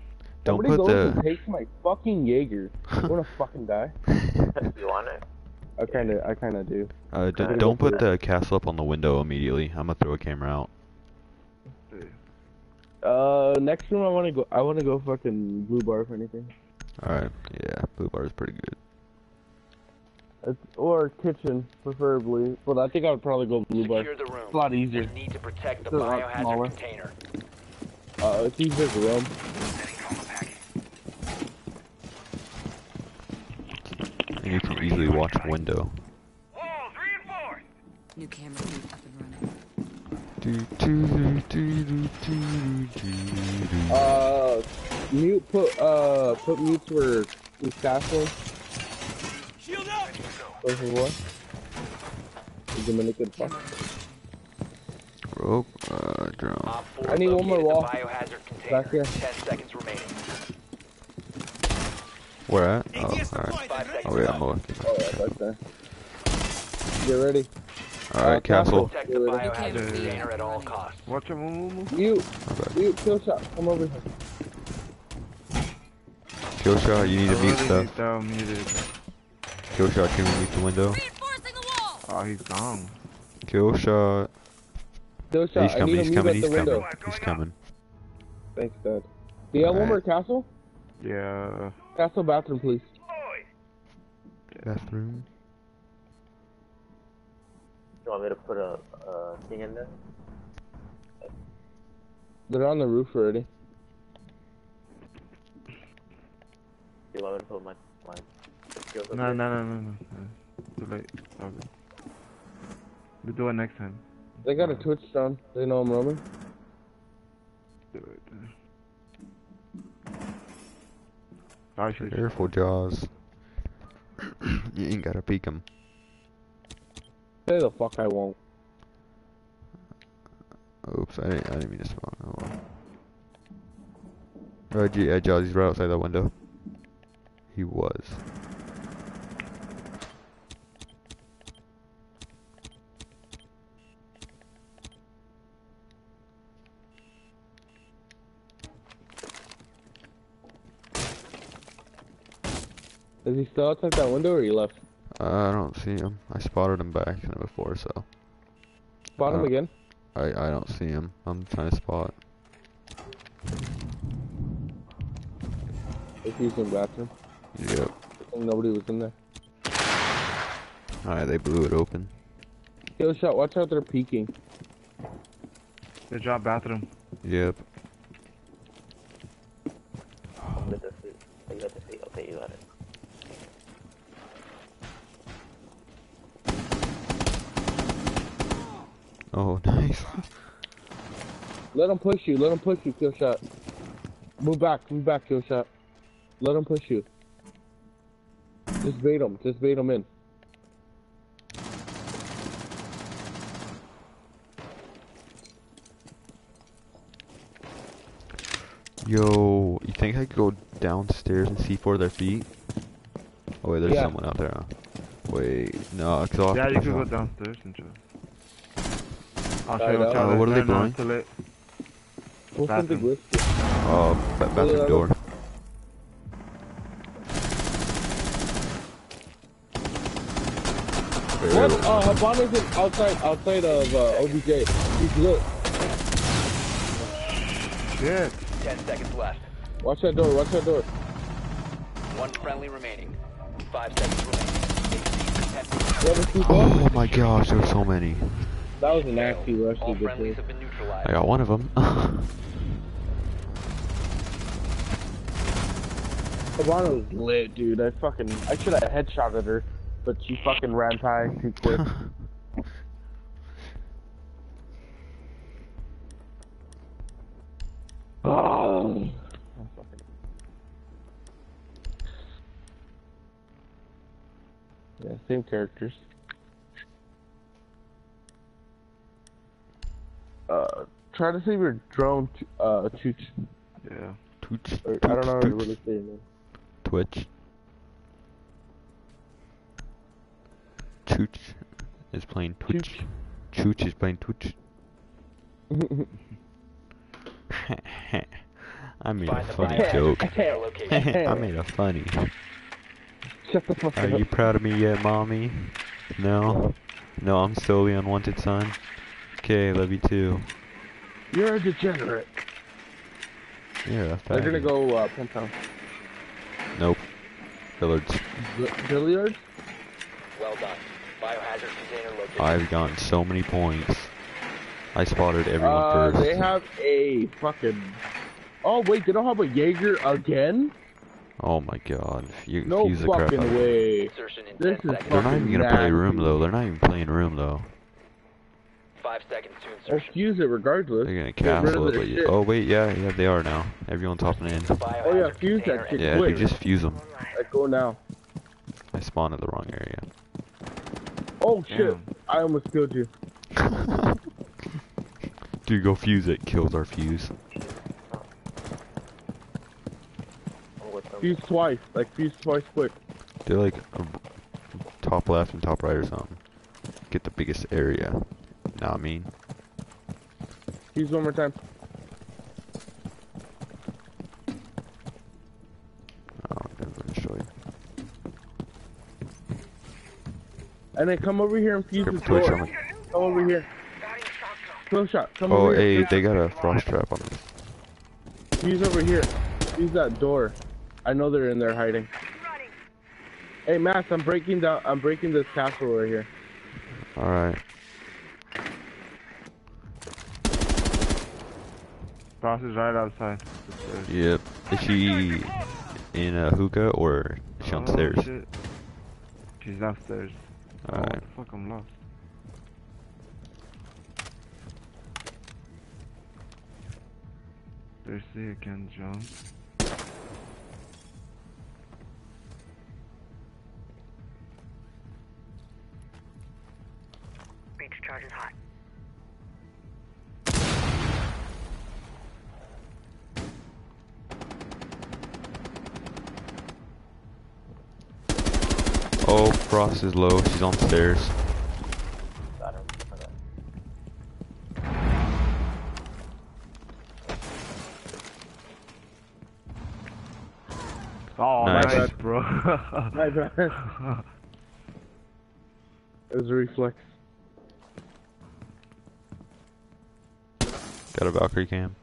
Don't Somebody put goes and the. takes my fucking Jaeger. I wanna fucking die. you want it? I kinda, I kinda do. Uh, d- Okay. don't put the castle up on the window immediately. I'm gonna throw a camera out. Let's see. Uh, next room I want to go. I want to go fucking blue bar for anything. Alright, yeah, blue bar is pretty good. It's, or kitchen, preferably. But I think I would probably go blue bar. The room. It's a lot easier. We need to protect the It's a biohazard smaller. container. Uh, it's easier to roam. And you can easily watch window. Walls reinforced. New camera up and running. Do, do, do, do, do, do, do. Uh, mute. Put uh, put mutes where we castle. Shield up! Those are what? The Dominican fuck. Rope, uh, drone. Op 4 I need one more located wall. Biohazard container. Back here. 10 seconds remaining. Where at? Oh, alright. deployed Five and ready Oh, to yeah, go. I'm looking. Oh yeah, right there. Get ready. Alright, Uh, castle. Protect the biohazard container at all costs. Watch out, move, move, move. Mute. Okay. Mute. Killshot. Come over here. Killshot, you need I to mute really stuff. need that muted. Killshot, can we mute the window? Reinforcing the wall! Oh, he's gone. Killshot. Kill shot. He's I coming, need a he's mute coming, at he's the window. coming. He's coming. Thanks, Dad. Do you have one more castle? Yeah. Castle bathroom, please. Boys. Bathroom. You want me to put a, a thing in there? They're on the roof already. You want me to put my my skills up No, there? no, no, no, no. no. Too late. Okay. We do it next time. They got a Twitch on. They know I'm roaming. Do it. Actually, Careful, Jaws. you ain't gotta peek him. Say the fuck I won't. Oops, I didn't, I didn't mean to spawn. Oh well. Right, yeah, Jaws, he's right outside that window. He was. Is he still outside that window or he left? Uh, I don't see him. I spotted him back in it before, so Spot him Uh, again. I I don't see him. I'm trying to spot. If he's in bathroom. Yep. And nobody was in there. Alright, they blew it open. Killshot. Watch out. They're peeking. good job, bathroom. Yep. I'm with the feet. Oh, you got the feet. Okay, you got it. Oh, nice. Let him push you. Let him push you. Killshot. Move back. Move back. Killshot. Let him push you. Just bait him. Just bait him in. Yo, you think I could go downstairs and see for their feet? Oh wait, there's Yeah. someone out there. Huh? Wait, no, cause I'll Yeah, you to can go downstairs and chill. I'll show you it out. Uh, what are they No, no, blowing? too late. We'll send the Bathroom. Oh, ba- bathroom door. What? wait, Uh, Hibana's in outside, outside of uh, OBJ. He's lit. Shit. 10 seconds left. Watch that door. Watch that door. One friendly remaining. Five seconds remaining. You ever see that? Oh my gosh, there's so many. That was a nasty rush. All he friendlies have been neutralized. I got one of them. Hibana was lit, dude. I fucking, I should have headshotted her, but she fucking ran by too quick. oh. Yeah, same characters. Uh, try to save your drone, t- uh, Chooch. Yeah. Tooch, Or, I don't know how to tooch, really say it, man. Twitch. Chooch is playing Twitch. Chooch is playing Twitch. I made a Find the funny biohazard joke. I made a funny. Shut the fuck Are up. you proud of me yet, mommy? No? No, I'm still the unwanted son. Okay, love you too. You're a degenerate. Yeah, They're gonna go uh, penthouse. Nope. Billiards. B- billiards? Well done. Biohazard container located. I've gotten so many points. I spotted everyone Uh, first. they have a fucking. Oh wait, they don't have a Jaeger again? Oh my god. You No fuse crap out fucking of way. This 10 is seconds. They're not even gonna play room though. They're not even playing room though. Five seconds to Or insertion. fuse it regardless. They're gonna Get rid of castle it, but you, oh wait, yeah, yeah, they are now. Everyone's hopping in. Oh yeah, fuse that shit Yeah, quick. they just fuse them. Like, go now. I spawned at the wrong area. Oh shit! I almost killed you. Dude, go fuse it. Kills our fuse. I'm with them. Fuse twice. Like fuse twice quick. They're like uh, top left and top right or something. Get the biggest area. I mean? Use one more time. Oh, I'm gonna you. And then come over here and fuse this door. Come over here. Killshot. Come Oh, over hey, here. they got a frost trap on this. Fuse over here. Fuse that door. I know they're in there hiding. Hey, Max, I'm breaking down. I'm breaking this castle right here. Alright. Frost is right outside. Yep. Is she in a hookah or is she on Oh, stairs? shit. She's downstairs. Oh, Alright. what the fuck, I'm lost. There's the again, John. Breach charge is hot. Oh, Frost is low. She's on stairs. Got him. Okay. Oh, Nice. nice, bro. My bad. It was a reflex. Got a Valkyrie cam.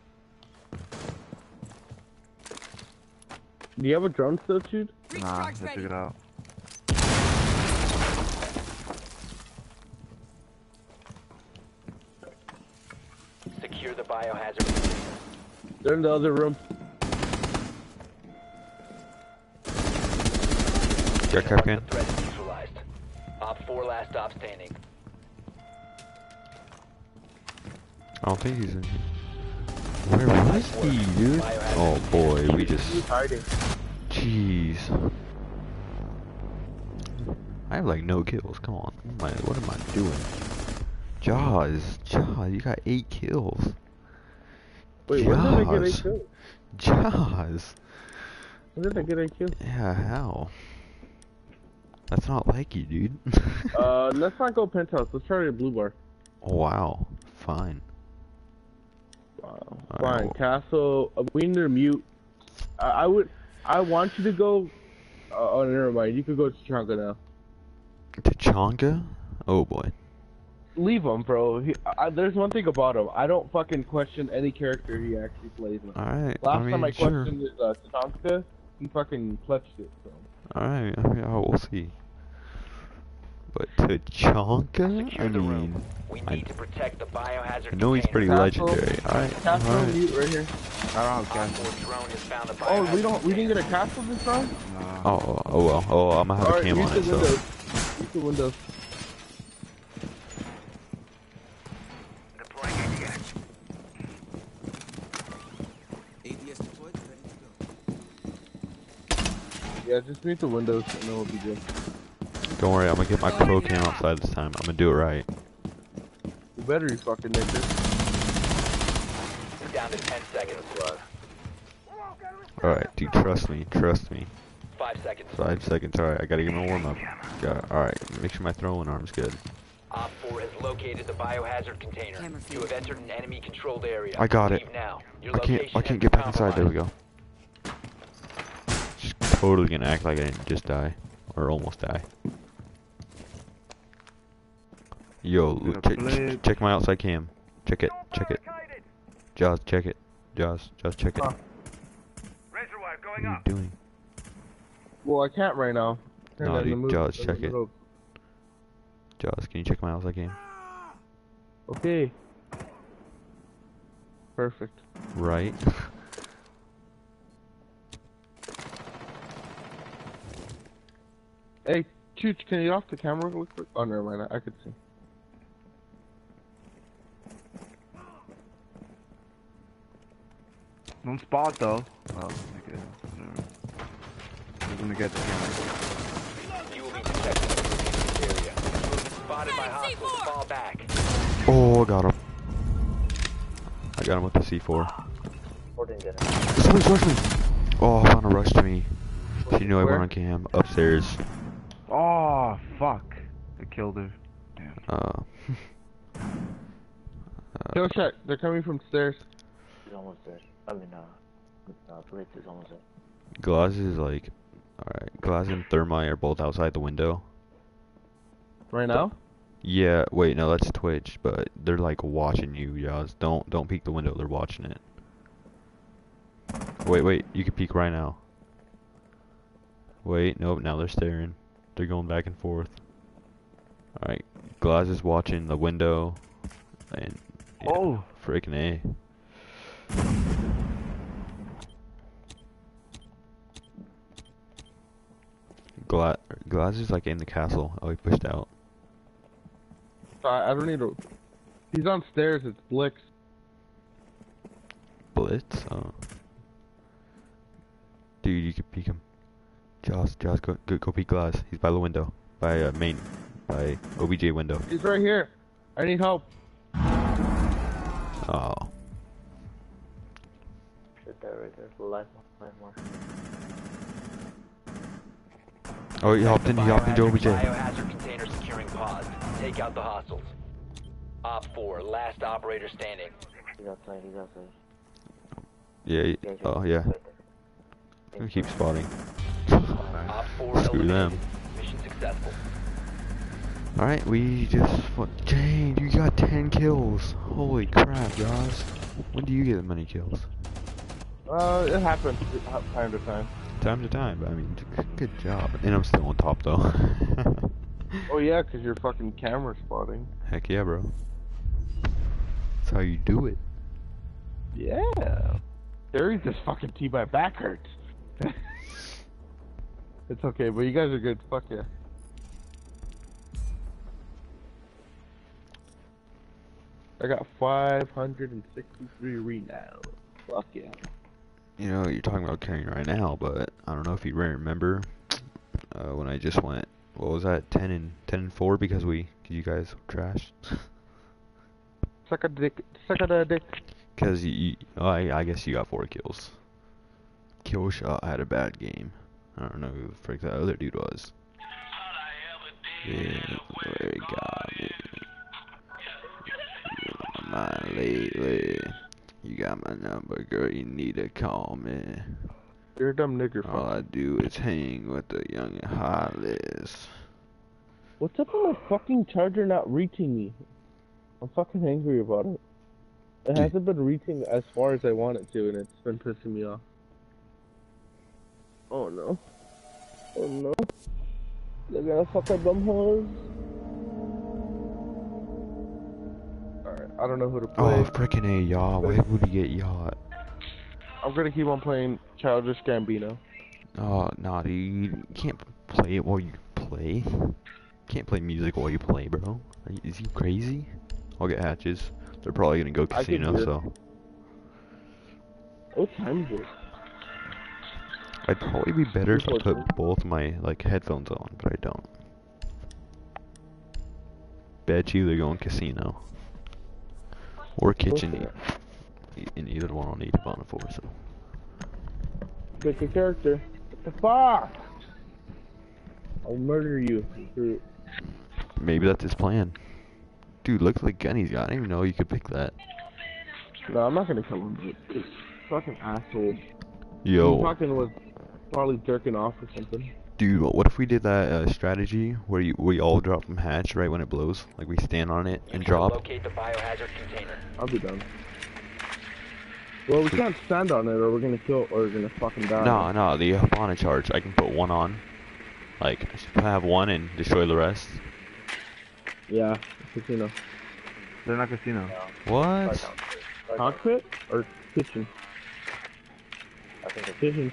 Do you have a drone still, dude? nah, Recharge they took it out. Secure the biohazard. They're in the other room. Got Kapkan. The threat neutralized. Op 4 last stop standing. I don't think he's in here. Where was he, dude? Oh boy, we just. He's hiding. Jeez. I have like no kills. Come on. What am I, what am I doing? Jaws. Jaws, you got eight kills. Wait, when did I get a Jaws. Jaws. When did I get a kill? Yeah, how? That's not like you, dude. Uh, let's not go penthouse. Let's try the blue bar. wow. Fine. Wow. Fine. well- Castle. Uh, we need to mute. I, I would. I want you to go. Uh, oh, never mind. You could go to Chonka now. Tachanka? Oh boy. Leave him, bro. He, I, there's one thing about him. I don't fucking question any character he actually plays. In. Alright. Last I mean, time I sure. questioned his uh, Tatanka, he fucking clutched it. So. Alright, I mean, oh, we'll see. But Tachanka? Secure I the mean, room. We I- need to protect the biohazard I know he's pretty. Castle. legendary. Alright. Castle Alright. mute right here. I don't have 4 drone has found the Oh, we don't. We didn't get a castle this time. Nah. Oh, oh well. Oh, I'm gonna have a Alright, cam use on the it, so. windows. Use the windows. Deploying ADX. ADS deployed, ready to go. Yeah, just mute the windows and then we'll be good. Don't worry, I'm gonna get my pro cam outside this time. I'm gonna do it right. You better you fucking nick this. Down to 10 seconds. Alright, dude, trust me. Trust me. 5 seconds. Five seconds. Alright, I gotta get my warm up. Got Alright, make sure my throwing arm's good. Op 4 has located the biohazard container. You have entered an enemy controlled area. I got it. Now. Your I can't. I can't get back inside. There we go. Just totally gonna act like I didn't just die, or almost die. Yo, Get a check, blade. check my outside cam. Check it. Check it. Jaws, check it. Jaws, Jaws, check it. Huh. What are you doing? Well, I can't right now. Turn No, down the dude, Jaws, check it. move. Jaws, can you check my outside cam? Okay. Perfect. Right. Hey, Chooch, can you get off the camera real quick? Oh, never mind. I I could see. Don't spot though. Well, okay. Whatever. We're gonna get the camera. You will be detected in the area. You have been spotted by hostiles. Fall back. Oh, I got him. I got him with the C4. Fourteen dinner. Somebody's rushing me. Oh, Fauna rushed me. She knew I Where? went on cam. Upstairs. Oh fuck! I killed her. Damn. Uh. Kill check. They're coming from stairs. He's almost there. I mean, uh, uh, Blitz is almost there. Glaz is like. Alright. Glaz and Thermite are both outside the window. Right now? Yeah, wait, no, that's Twitch, but they're like watching you, Jaws. Don't don't peek the window, they're watching it. Wait, wait, you can peek right now. Wait, nope, now they're staring. They're going back and forth. Alright, Glaz is watching the window and yeah, Oh! freaking A. Gla Glaz is like in the castle. Oh, he pushed out. I, I don't need to. He's on stairs. It's Blix. Blitz? Oh. Dude, you could peek him. Joss, Joss, go, go, go peek Glaz. He's by the window. By, uh, main. By OBJ window. He's right here. I need help. Oh. Right there, right there. Life more, life more. Oh, he hopped in, he hopped into OBJ. Biohazard container securing pods. Take out the hostiles. Op 4, last operator standing. He's outside, he's outside. Yeah, he- Yeah, he's oh, right yeah. there. We keep spotting. Op 4 Screw them. Mission successful. Alright, we just, what, Jane, you got 10 kills. Holy crap, guys. When do you get many kills? Uh, it happens time to time. Time to time, but I mean, good job. And I'm still on top, though. Oh yeah, 'cause you're fucking camera spotting. Heck yeah, bro. That's how you do it. Yeah. There's this fucking T. My back hurts. it's okay, but you guys are good. Fuck yeah. I got 563 renown. Fuck yeah. You know, you're talking about carrying right now, but I don't know if you remember uh, when I just went. What was that? Ten and ten and four because we, you guys trashed. Suck a dick. Suck a dick. Cause you, you oh, I, I guess you got four kills. Kill shot had a bad game. I don't know who the frick that other dude was. Yeah, where he got me. You on my mind lately. You got my number, girl. You need to call me. You're a dumb nigger. All I do is hang with the young and heartless. What's up with my fucking charger not reaching me? I'm fucking angry about it. It hasn't been reaching as far as I want it to, and it's been pissing me off. Oh no. Oh no. They're gonna fuck our bumholes. Alright, I don't know who to oh, play. Oh, frickin' A, yacht. Why would you get yacht? I'm gonna keep on playing Childish Gambino. Oh, nah, dude. You can't play it while you play. Can't play music while you play, bro. Is you crazy? I'll get hatches. They're probably gonna go casino, so. What time is it? I'd probably be better if I put both my like headphones on, but I don't. Bet you they're going casino. Or kitchen. E- And either one I'll need a bonnet for, so. Pick a character. What the fuck? I'll murder you. Maybe that's his plan. Dude, looks like the gun he's got. I didn't even know you could pick that. No, I'm not gonna kill him. This fucking asshole. Yo, fucking was probably jerking off or something. dude, what what if we did that uh, strategy where you, we all drop from hatch right when it blows? Like we stand on it and drop? locate the biohazard container. I'll be done. Well, we can't stand on it, or we're gonna kill, or we're gonna fucking die. No, no, the Hibana charge. I can put one on. Like, I should have one and destroy the rest. Yeah, casino. They're not casino. What? Cockpit or kitchen? I think it's Kitchen.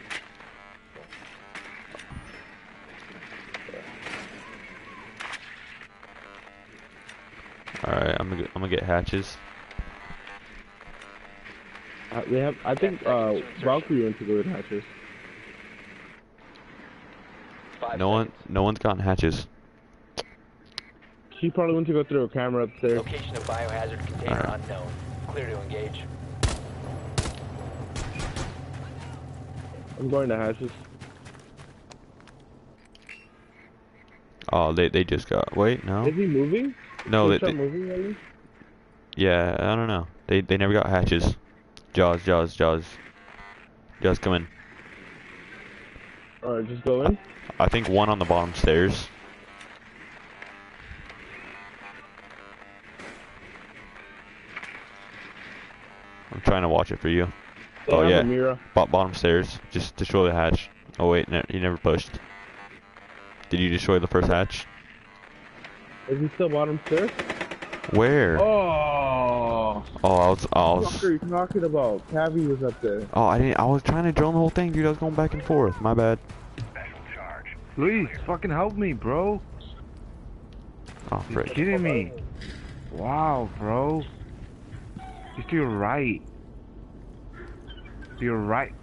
Alright, I'm gonna get, I'm gonna get hatches. Uh, they have. I think uh, Valkyrie went to go with hatches. Five No one, seconds. no one's gotten hatches. She probably went to go through a camera up there. Location of biohazard container Alright. unknown. Clear to engage. I'm going to hatches. Oh, they they just got. Wait, no, Is he moving? No, they, he they moving already? yeah, I don't know. They they never got hatches. Jaws, Jaws, Jaws. Jaws, come in. Alright, just go in. I think one on the bottom stairs. I'm trying to watch it for you. They Oh yeah. Bo- bottom stairs. Just destroy the hatch. Oh wait, ne you never pushed. Did you destroy the first hatch? Is he still bottom stairs? Where? Oh, Oh. I was, I was. What was. are you talking about? Cabby was up there. Oh, I didn't. I was trying to drone the whole thing, dude. I was going back and forth. My bad. Special charge. Luis, fucking help me, bro. Oh, You're frick. kidding me. Wow, bro. Just to your right. To your right.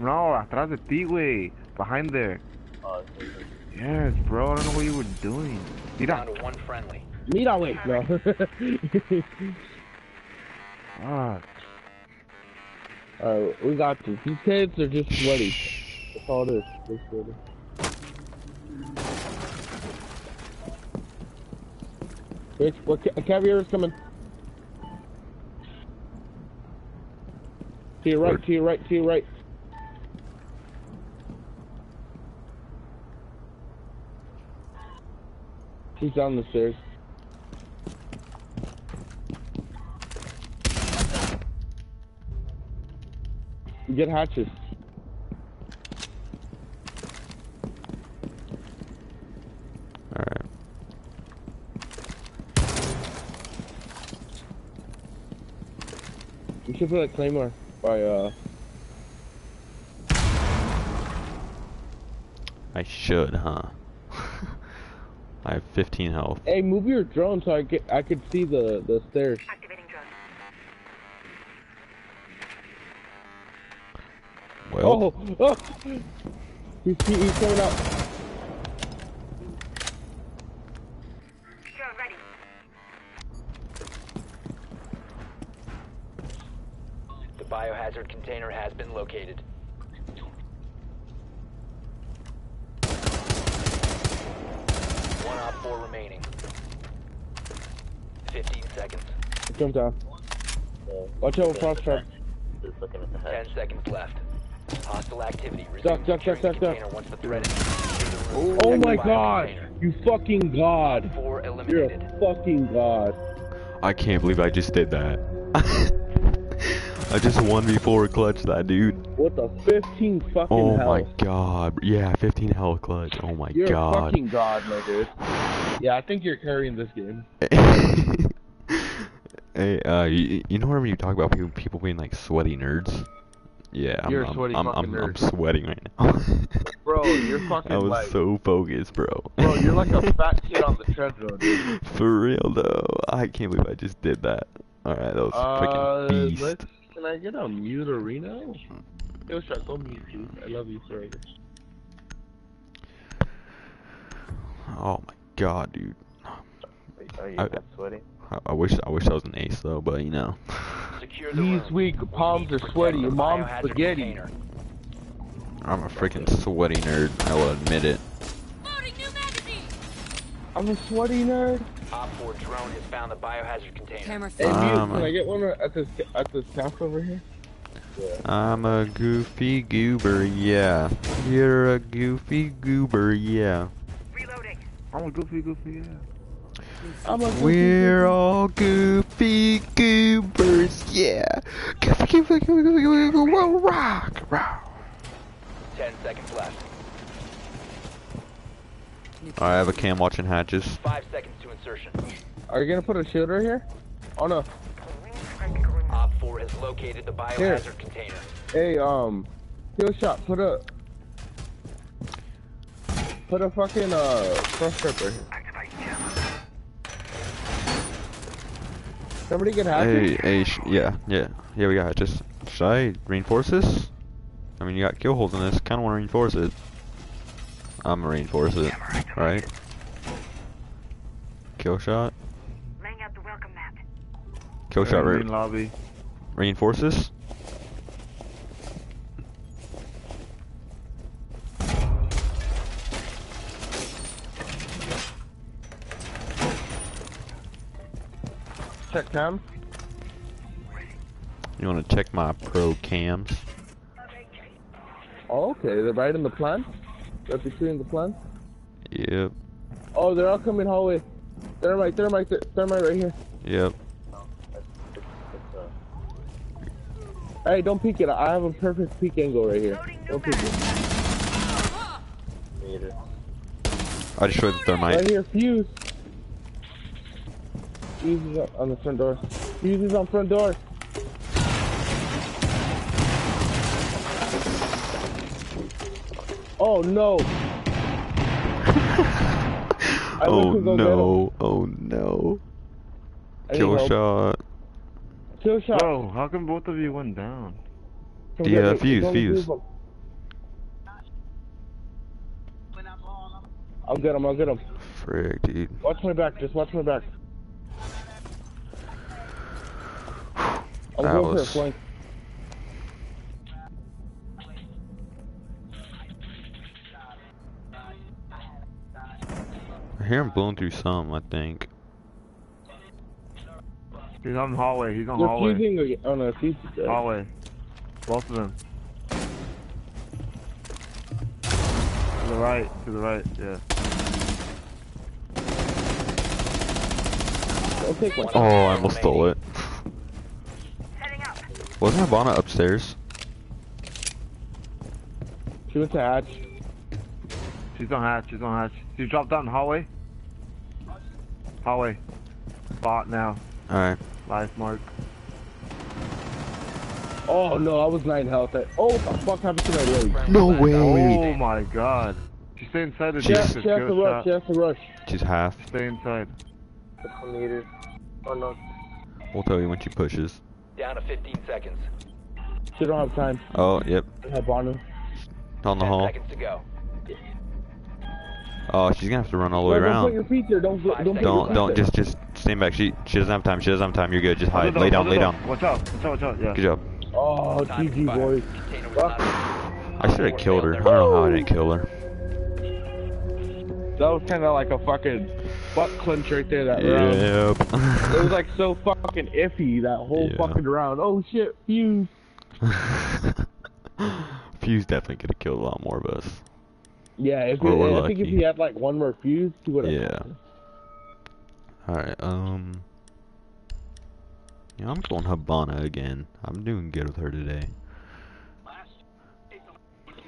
No, atrás de ti, güey. Behind there. Oh, it's- Yes, bro. I don't know what you were doing. Mira. Down to one friendly. Mira, wait, no. Ah, Alright, we got you. These kids are just sweaty. That's all it is. They're sweaty. Bitch, what ca- caviar is coming? To your right, to your right, to your right. She's down the stairs. Get hatches. Alright. You should put a claymore by uh I should, huh? I have 15 health. Hey, move your drone so I get I could see the the stairs. Activating drone. Well, Oh, oh. He's, he, he's coming out. Drone ready. The biohazard container has been located. One op four remaining. 15 seconds. He comes down. Watch out, frost trap. Just looking at the 10 seconds left. Hostile activity. Duck, duck, duck, duck, duck. once the threat is secure. Oh my god! biocontainer. You fucking god! Four You're eliminated. a fucking god. I can't believe I just did that. I just won before clutch that dude. What the 15 fucking Oh hell? my god. Yeah, 15 health clutch. Oh my You're a god. fucking god, my dude. Yeah, I think you're carrying this game. hey, uh, you, you know whenever you talk about people, people being like sweaty nerds? Yeah, I'm, You're I'm, sweaty I'm, fucking I'm, I'm sweating right now. Bro, you're fucking I was like- so focused, bro. Bro, you're like a fat kid on the treadmill, dude. For real though, I can't believe I just did that. Alright, that was Uh, freaking beast. let's, can I get a mute arena? Yo, Shark, go mute, dude. I love you forever. Oh my god, dude. Are you I- not sweating? I, I wish I wish I was an ace though, but you know. Secure the He's weak, palms are sweaty, mom's spaghetti. container. I'm a freaking sweaty nerd. I will admit it. Loading new magazine. I'm a sweaty nerd. Op 4 drone has found the biohazard container. Camera Hey, Um, can I get one at this at this cafe over here? Yeah. I'm a goofy goober, yeah. You're a goofy goober, yeah. Reloading. I'm a goofy, goofy, yeah. I'm a We're all goofy goobers, yeah. Goofy keep rock, rock. Ten seconds left. I have a cam watching hatches. Five seconds to insertion. Are you gonna put a shield right here? Oh no. Op 4 has located the biohazard container. Hey, um, Killshot. Put a put a fucking uh first strip right here. Somebody get hacked. Hey, hey, sh yeah, yeah, yeah, we got just Should I reinforce this? I mean, you got kill holes in this. Kind of want to reinforce it. I'm gonna reinforce it, right? Killshot. Laying out the welcome mat. Killshot. Main Re lobby. reinforce this. Check cam. You want to check my pro cams? Oh, okay. They're right in the plan. Right between the plan. Yep, Oh, they're all coming hallway. Thermite, thermite, th- thermite right here. yep. Hey, don't peek it. I have a perfect peek angle right here. Don't peek it. I destroyed the thermite. Right thermite. here, Fuze. Fuze is on- on the front door. Fuze is on front door. Oh no! Oh to go get him. no! Oh no! I need Kill help. shot. Killshot. Bro, how come both of you went down? Come Yeah, get Fuze, Fuze. I'll get him, I'll get him. Frick, dude. Watch my back, just watch my back. I'm That going for a was- flank. I hear him blowing through some. I think. He's on the hallway. He's on They're hallway. fusing again. Oh no, Fuze is dead. Hallway. Both of them. To the right. To the right. Yeah. Don't take my Oh, I almost stole it. Heading up. Wasn't Hibana upstairs? She went to hatch. She's on hatch. She's on hatch. She dropped down the hallway. Hallway. Spot now. Alright. Life mark. Oh no, I was nine health. I- Oh, what the fuck happened to my leg? No way! Oh my god. She stay inside the She has, distance. she has to Kill rush, she shot. has to rush. She's half. Stay inside. Oh no. We'll tell you when she pushes. Down to 15 seconds. She don't have time. Oh, yep. I have Bonu. On the 10 hall. seconds to go. Oh, she's gonna have to run all the way No, Don't put your around. feet there. Don't, don't put your Don't, don't, just, just stand back. She, she doesn't have time. She doesn't have time. You're good. Just hide. Hold Lay down, lay hold it down. up. Watch out. Watch out. Yeah. Good job. Oh, Time GG boys. Container was Fuck. not I should have killed her. I don't know how I didn't kill her. That was kind of like a fucking butt clench right there. That round. Yep. It was like so fucking iffy that whole Yeah. fucking round. Oh shit, Fuze. Fuze definitely could have killed a lot more of us. Yeah, if we're I think if lucky. he had like one more fuse, he would have. Yeah. Alright, um... Yeah, I'm going Hibana again. I'm doing good with her today.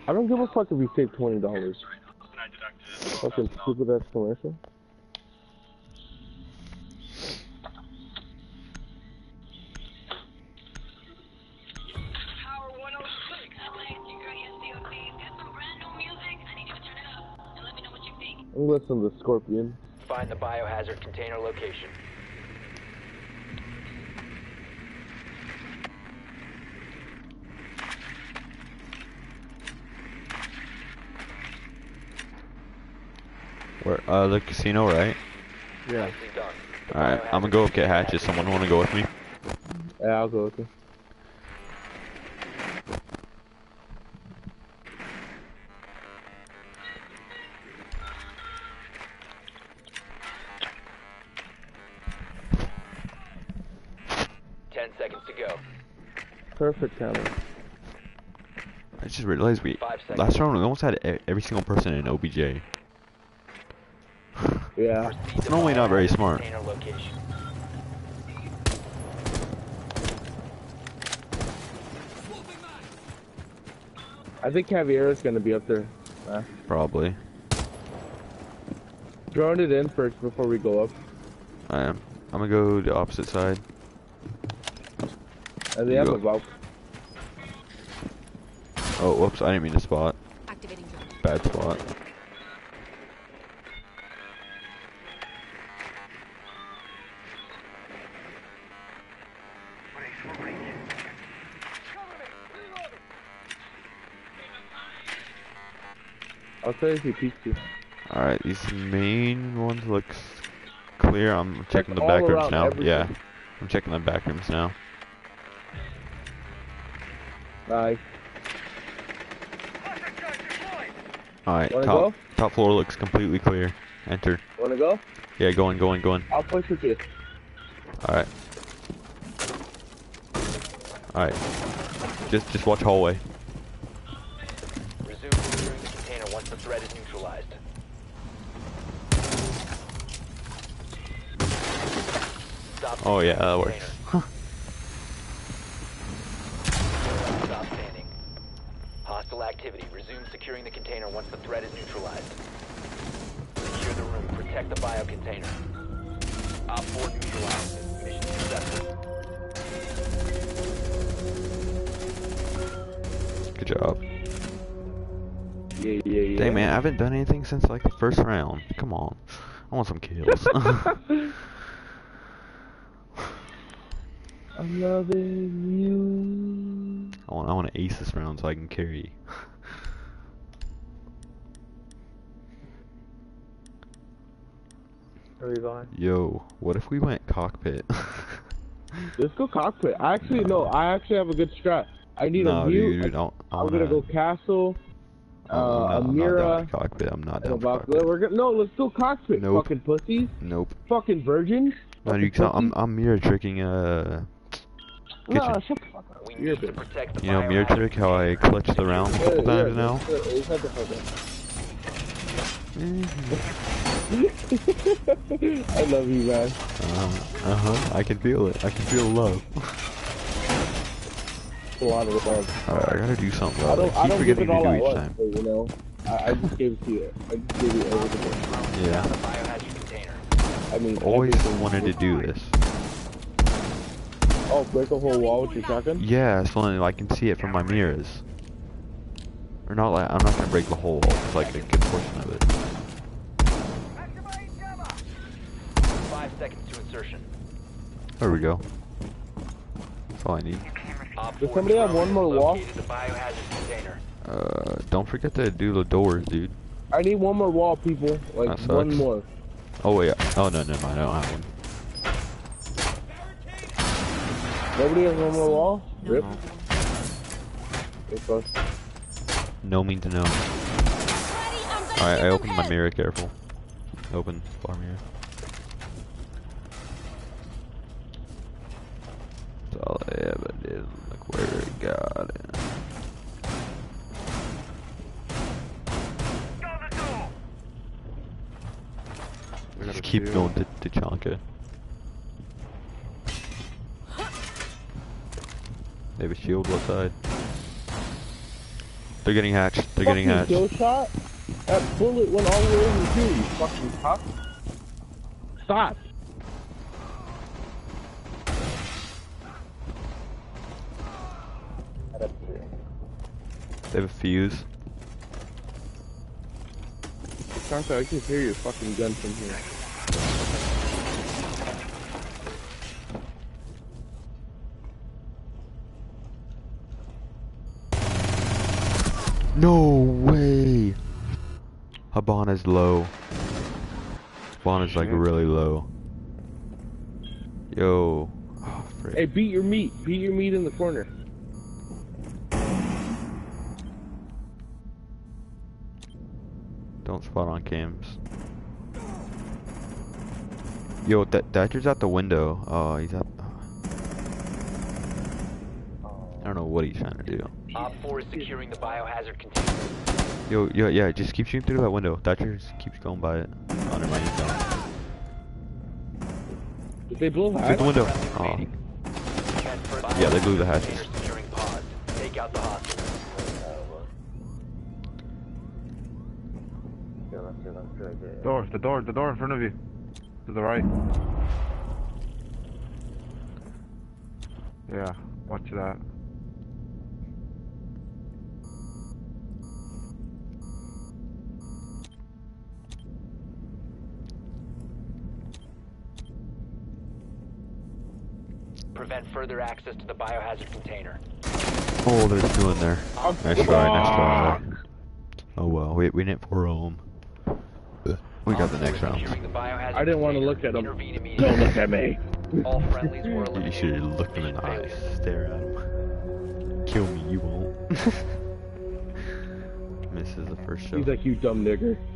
I don't give a fuck if we save twenty dollars. Fucking stupid ass commercial. You think. I'm to Scorpion. Find the biohazard container location. Where, uh, the casino, right? Yeah. Nicely done. The Alright, I'm gonna go up get hatches. Someone wanna go with me? Yeah, I'll go with you. Perfect camera. I just realized we, Five seconds. last round we almost had every single person in OBJ. Yeah. Proceed to Normally not very smart. I think Caveira's gonna be up there. Uh, Probably. drone it in first before we go up. I am. I'm gonna go the opposite side. And they You have go. a Valk. Oh, whoops! I didn't mean to spot. Bad spot. I'll tell you if he peeks you. All right, these main ones looks clear. I'm checking the all back rooms now. everything. Yeah, I'm checking the back rooms now. Nice. All right, Wanna top go? top floor looks completely clear. Enter. Wanna go? Yeah, going, going, going. I'll push with you. All right. All right. Just just watch hallway. Resume securing the container once the threat is neutralized. Stop Oh yeah, that the works. Yeah, yeah, yeah. Dang man, I haven't done anything since like the first round. Come on, I want some kills. I'm loving you. I want I want to ace this round so I can carry. Are we going? Yo, what if we went cockpit? Let's go cockpit. I actually no. I actually have a good strat. I need no, a mute. dude, I don't. I I'm wanna, gonna go castle. Uh, no, I'm Amira. cockpit. I'm not and down for cockpit. We're gonna, no, let's go cockpit. Nope. Fucking pussies. Nope. Fucking virgins. No, Fucking dude, 'cause I'm. I'm mirror tricking. Uh, No, kitchen. shut the fuck up. We You're need to protect the you know mirror biohazard trick how I container. clutch the round a couple times now. yeah, yeah, shut the fuck up. I love you, man. Uh huh. I can feel it. I can feel love. A lot of love. Alright, I gotta do something. I don't, I keep forgetting to do each time. but, you know. I, I just gave it to you. I just gave you. Yeah. The biohazard container. I mean, Always everything. wanted to do this. Oh, break a whole wall with your shotgun? Yeah, so then I can see it from my mirrors. Or not like I'm not gonna break the whole wall, it's like a good portion of it. Five seconds to insertion. There we go. That's all I need. Op Does somebody have one more wall? located The biohazard container. Uh, don't forget to do the doors, dude. I need one more wall, people. Like, That one more. Oh wait, oh no, never mind, I don't have one. Nobody has one more wall? Rip. No means no. Ready? I'm Alright, I them opened my mirror, careful. Open far mirror. That's all I ever did. Look where it got it. Just keep few. going to Tachanka. They have a shield what side? They're getting hatched. They're getting hatched. kill shot? That bullet went all the way over the you fucking cock. Stop. They have a Fuze. I can hear your fucking gun from here. No way! Hibana's low. Hibana's like really low. Yo. Oh. Hey, beat your meat. Beat your meat in the corner. Don't spot on cams. Yo, that Thatcher's out the window. Oh, he's at. I don't know what he's trying to do. Op 4 is securing the biohazard container. Yo, yo, yeah, just keep shooting through that window. Thatcher just keeps going by it. Oh, never mind, he's gone. Did they blow Through hatch? the window. Oh, Yeah, they blew the biohazard hatches. container Securing pods. Take out the hostiles. They're going through like the- Door, the door, the door in front of you. To the right. Yeah, watch that. Prevent further access to the biohazard container. Oh, there's two in there. Nice try, nice try. Oh well, we we didn't for home. We got the next round. Securing the biohazard I didn't want to look at him. Don't look at me. All friendlies were You eliminated. should look him in the eyes, stare at him. Kill me, you won't. Misses the first shot. He's like, you dumb nigger.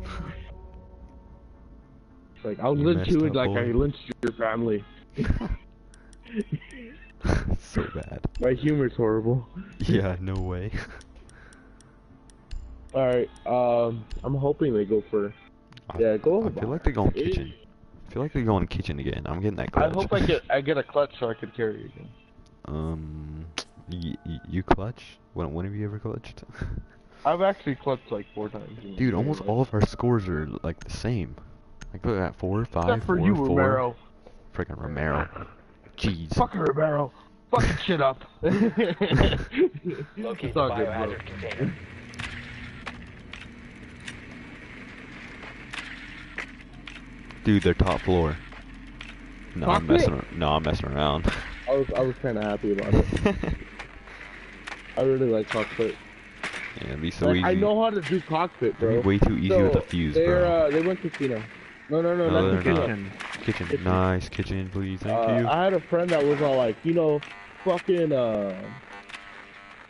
Like, I'll You lynch messed you up, like I boy. lynched your family. so bad. My humor's horrible. Yeah, no way. Alright, um, I'm hoping they go for. Yeah, go I feel like they're going kitchen. I feel like they're going kitchen again. I'm getting that clutch. I hope I get I get a clutch so I can carry you again. Um, y- y- you clutch? When when have you ever clutched? I've actually clutched like four times. Dude, career, almost like- all of our scores are like the same. Like look at that, four, five, Except for four, you, four. Romero. Freaking Romero. Jeez. Fucking Romero. Fucking shit up. Locate the all good, bro. biohazard container. Dude, they're top floor. No, I'm messing. No, I'm messing around. I was I was kind of happy about it. I really like cockpit. yeah, be so like, easy. I know how to do cockpit, bro. Way too easy with So, a Fuze, they're, bro. Uh, they went casino. No, no, no, No, not casino. not. Kitchen. Nice kitchen, please. Thank Uh, you. I had a friend that was all like, you know, fucking uh,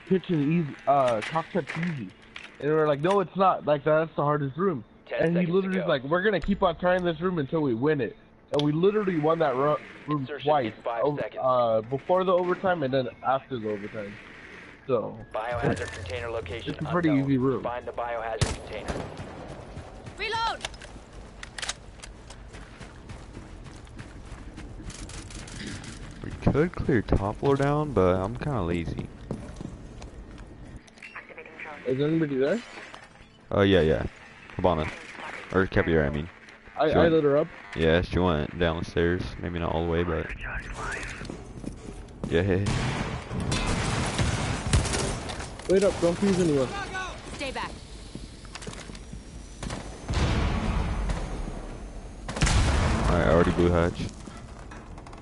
kitchen easy, uh, cockpit's easy, and we were like, no, it's not. Like that's the hardest room. Ten And he seconds to literally go. was like, we're gonna keep on trying this room until we win it. And we literally won that ro- room Insertion twice. in five o- seconds. uh, before the overtime and then after the overtime. So Biohazard container location It's a pretty unknown. easy room. Find the biohazard container. Reload! We could clear top floor down, but I'm kind of lazy. is anybody there? Oh yeah, yeah. Hibana. Or Caveira, I mean. I, Sure. I lit her up. Yeah, she went down the stairs. Maybe not all the way, but. Yeah, hey, hey. Wait up, don't fuse anyone. Stay back. Alright, I already blew hatch.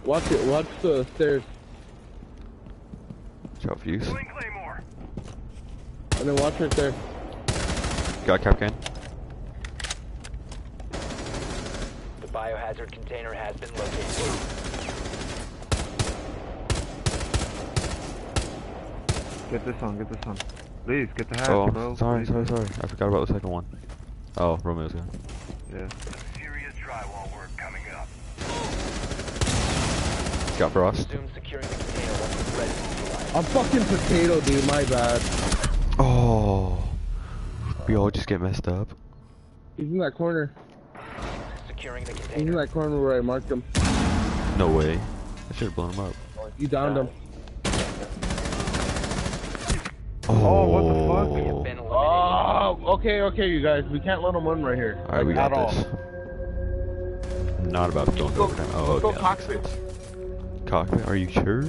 Watch it. Watch the stairs, Shot Fuze. Pulling and then watch right there. Got Kapkan. The biohazard container has been located. Get this on, get this on. Please, get the hatch, Oh, bro. sorry, please. sorry, sorry. I forgot about the second one. Oh, Romeo's gone. Yeah. Serious drywall work coming up. Got Frost. Resume securing the container once the threat is neutralized. I'm fucking potato, dude. My bad. Oh. We all just get messed up. He's in that corner. Securing the He's in that corner where I marked him. No way. I should have blown him up. You downed him. Oh, oh, what the fuck? We have been oh, eliminated. Oh, okay, okay, you guys. We can't let him win right here. Alright, we got at this. I'm not about to go into Go, overtime. Oh, go okay. that makes cockpit. Cockpit? Are you sure?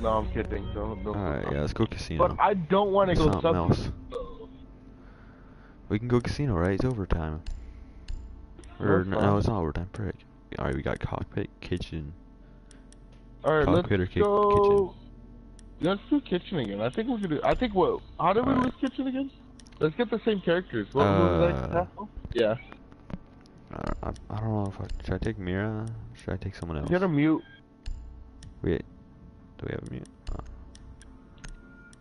No, I'm kidding. Don't, don't. Alright, yeah, let's go casino. But I don't want to go Something else. We can go casino, right? It's overtime. Or no, no, it's not overtime. Frick. Alright, we got cockpit, kitchen. All right, let's or go. Let's do kitchen again. I think we could do. I think what? How did we Alright. lose kitchen again? Let's get the same characters. What was Uh, that? Yeah. Uh, I, I don't know if I should I take Mira. Should I take someone else? Get a mute. Wait, do we have a mute?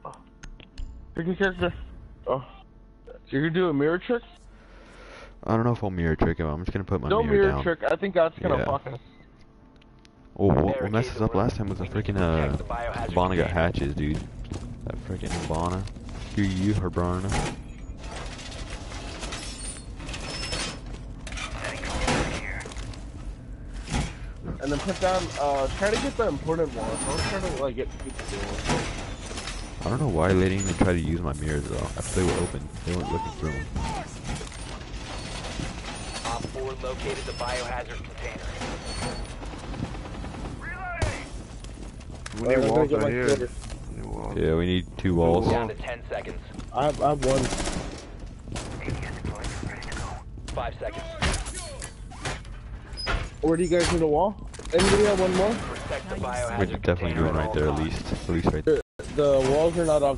Uh, Pick a character. Oh. So you're gonna do a mirror trick? I don't know if I'll mirror trick him. I'm just gonna put my no mirror, mirror down. trick. I think that's gonna Yeah. fuck us. Oh, what, what messed us up last time was the We need to freaking uh, protect the biohazard Hibana got hatches, dude. That freaking Hibana. Hear you, Hibana. And then put down. Uh, try to get the important one. Don't try to like get. get the- I don't know why they didn't even try to use my mirrors though. After they were open, they weren't looking through them. 4 located the biohazard container. We need Alright, walls right here. quarter. We need walls. Yeah, we need two walls. Down to 10 seconds. I have, I have one. Five seconds. Where do you guys need a wall? Anybody have one more? Protect the We're definitely doing right there at least. At least right there. The walls are not on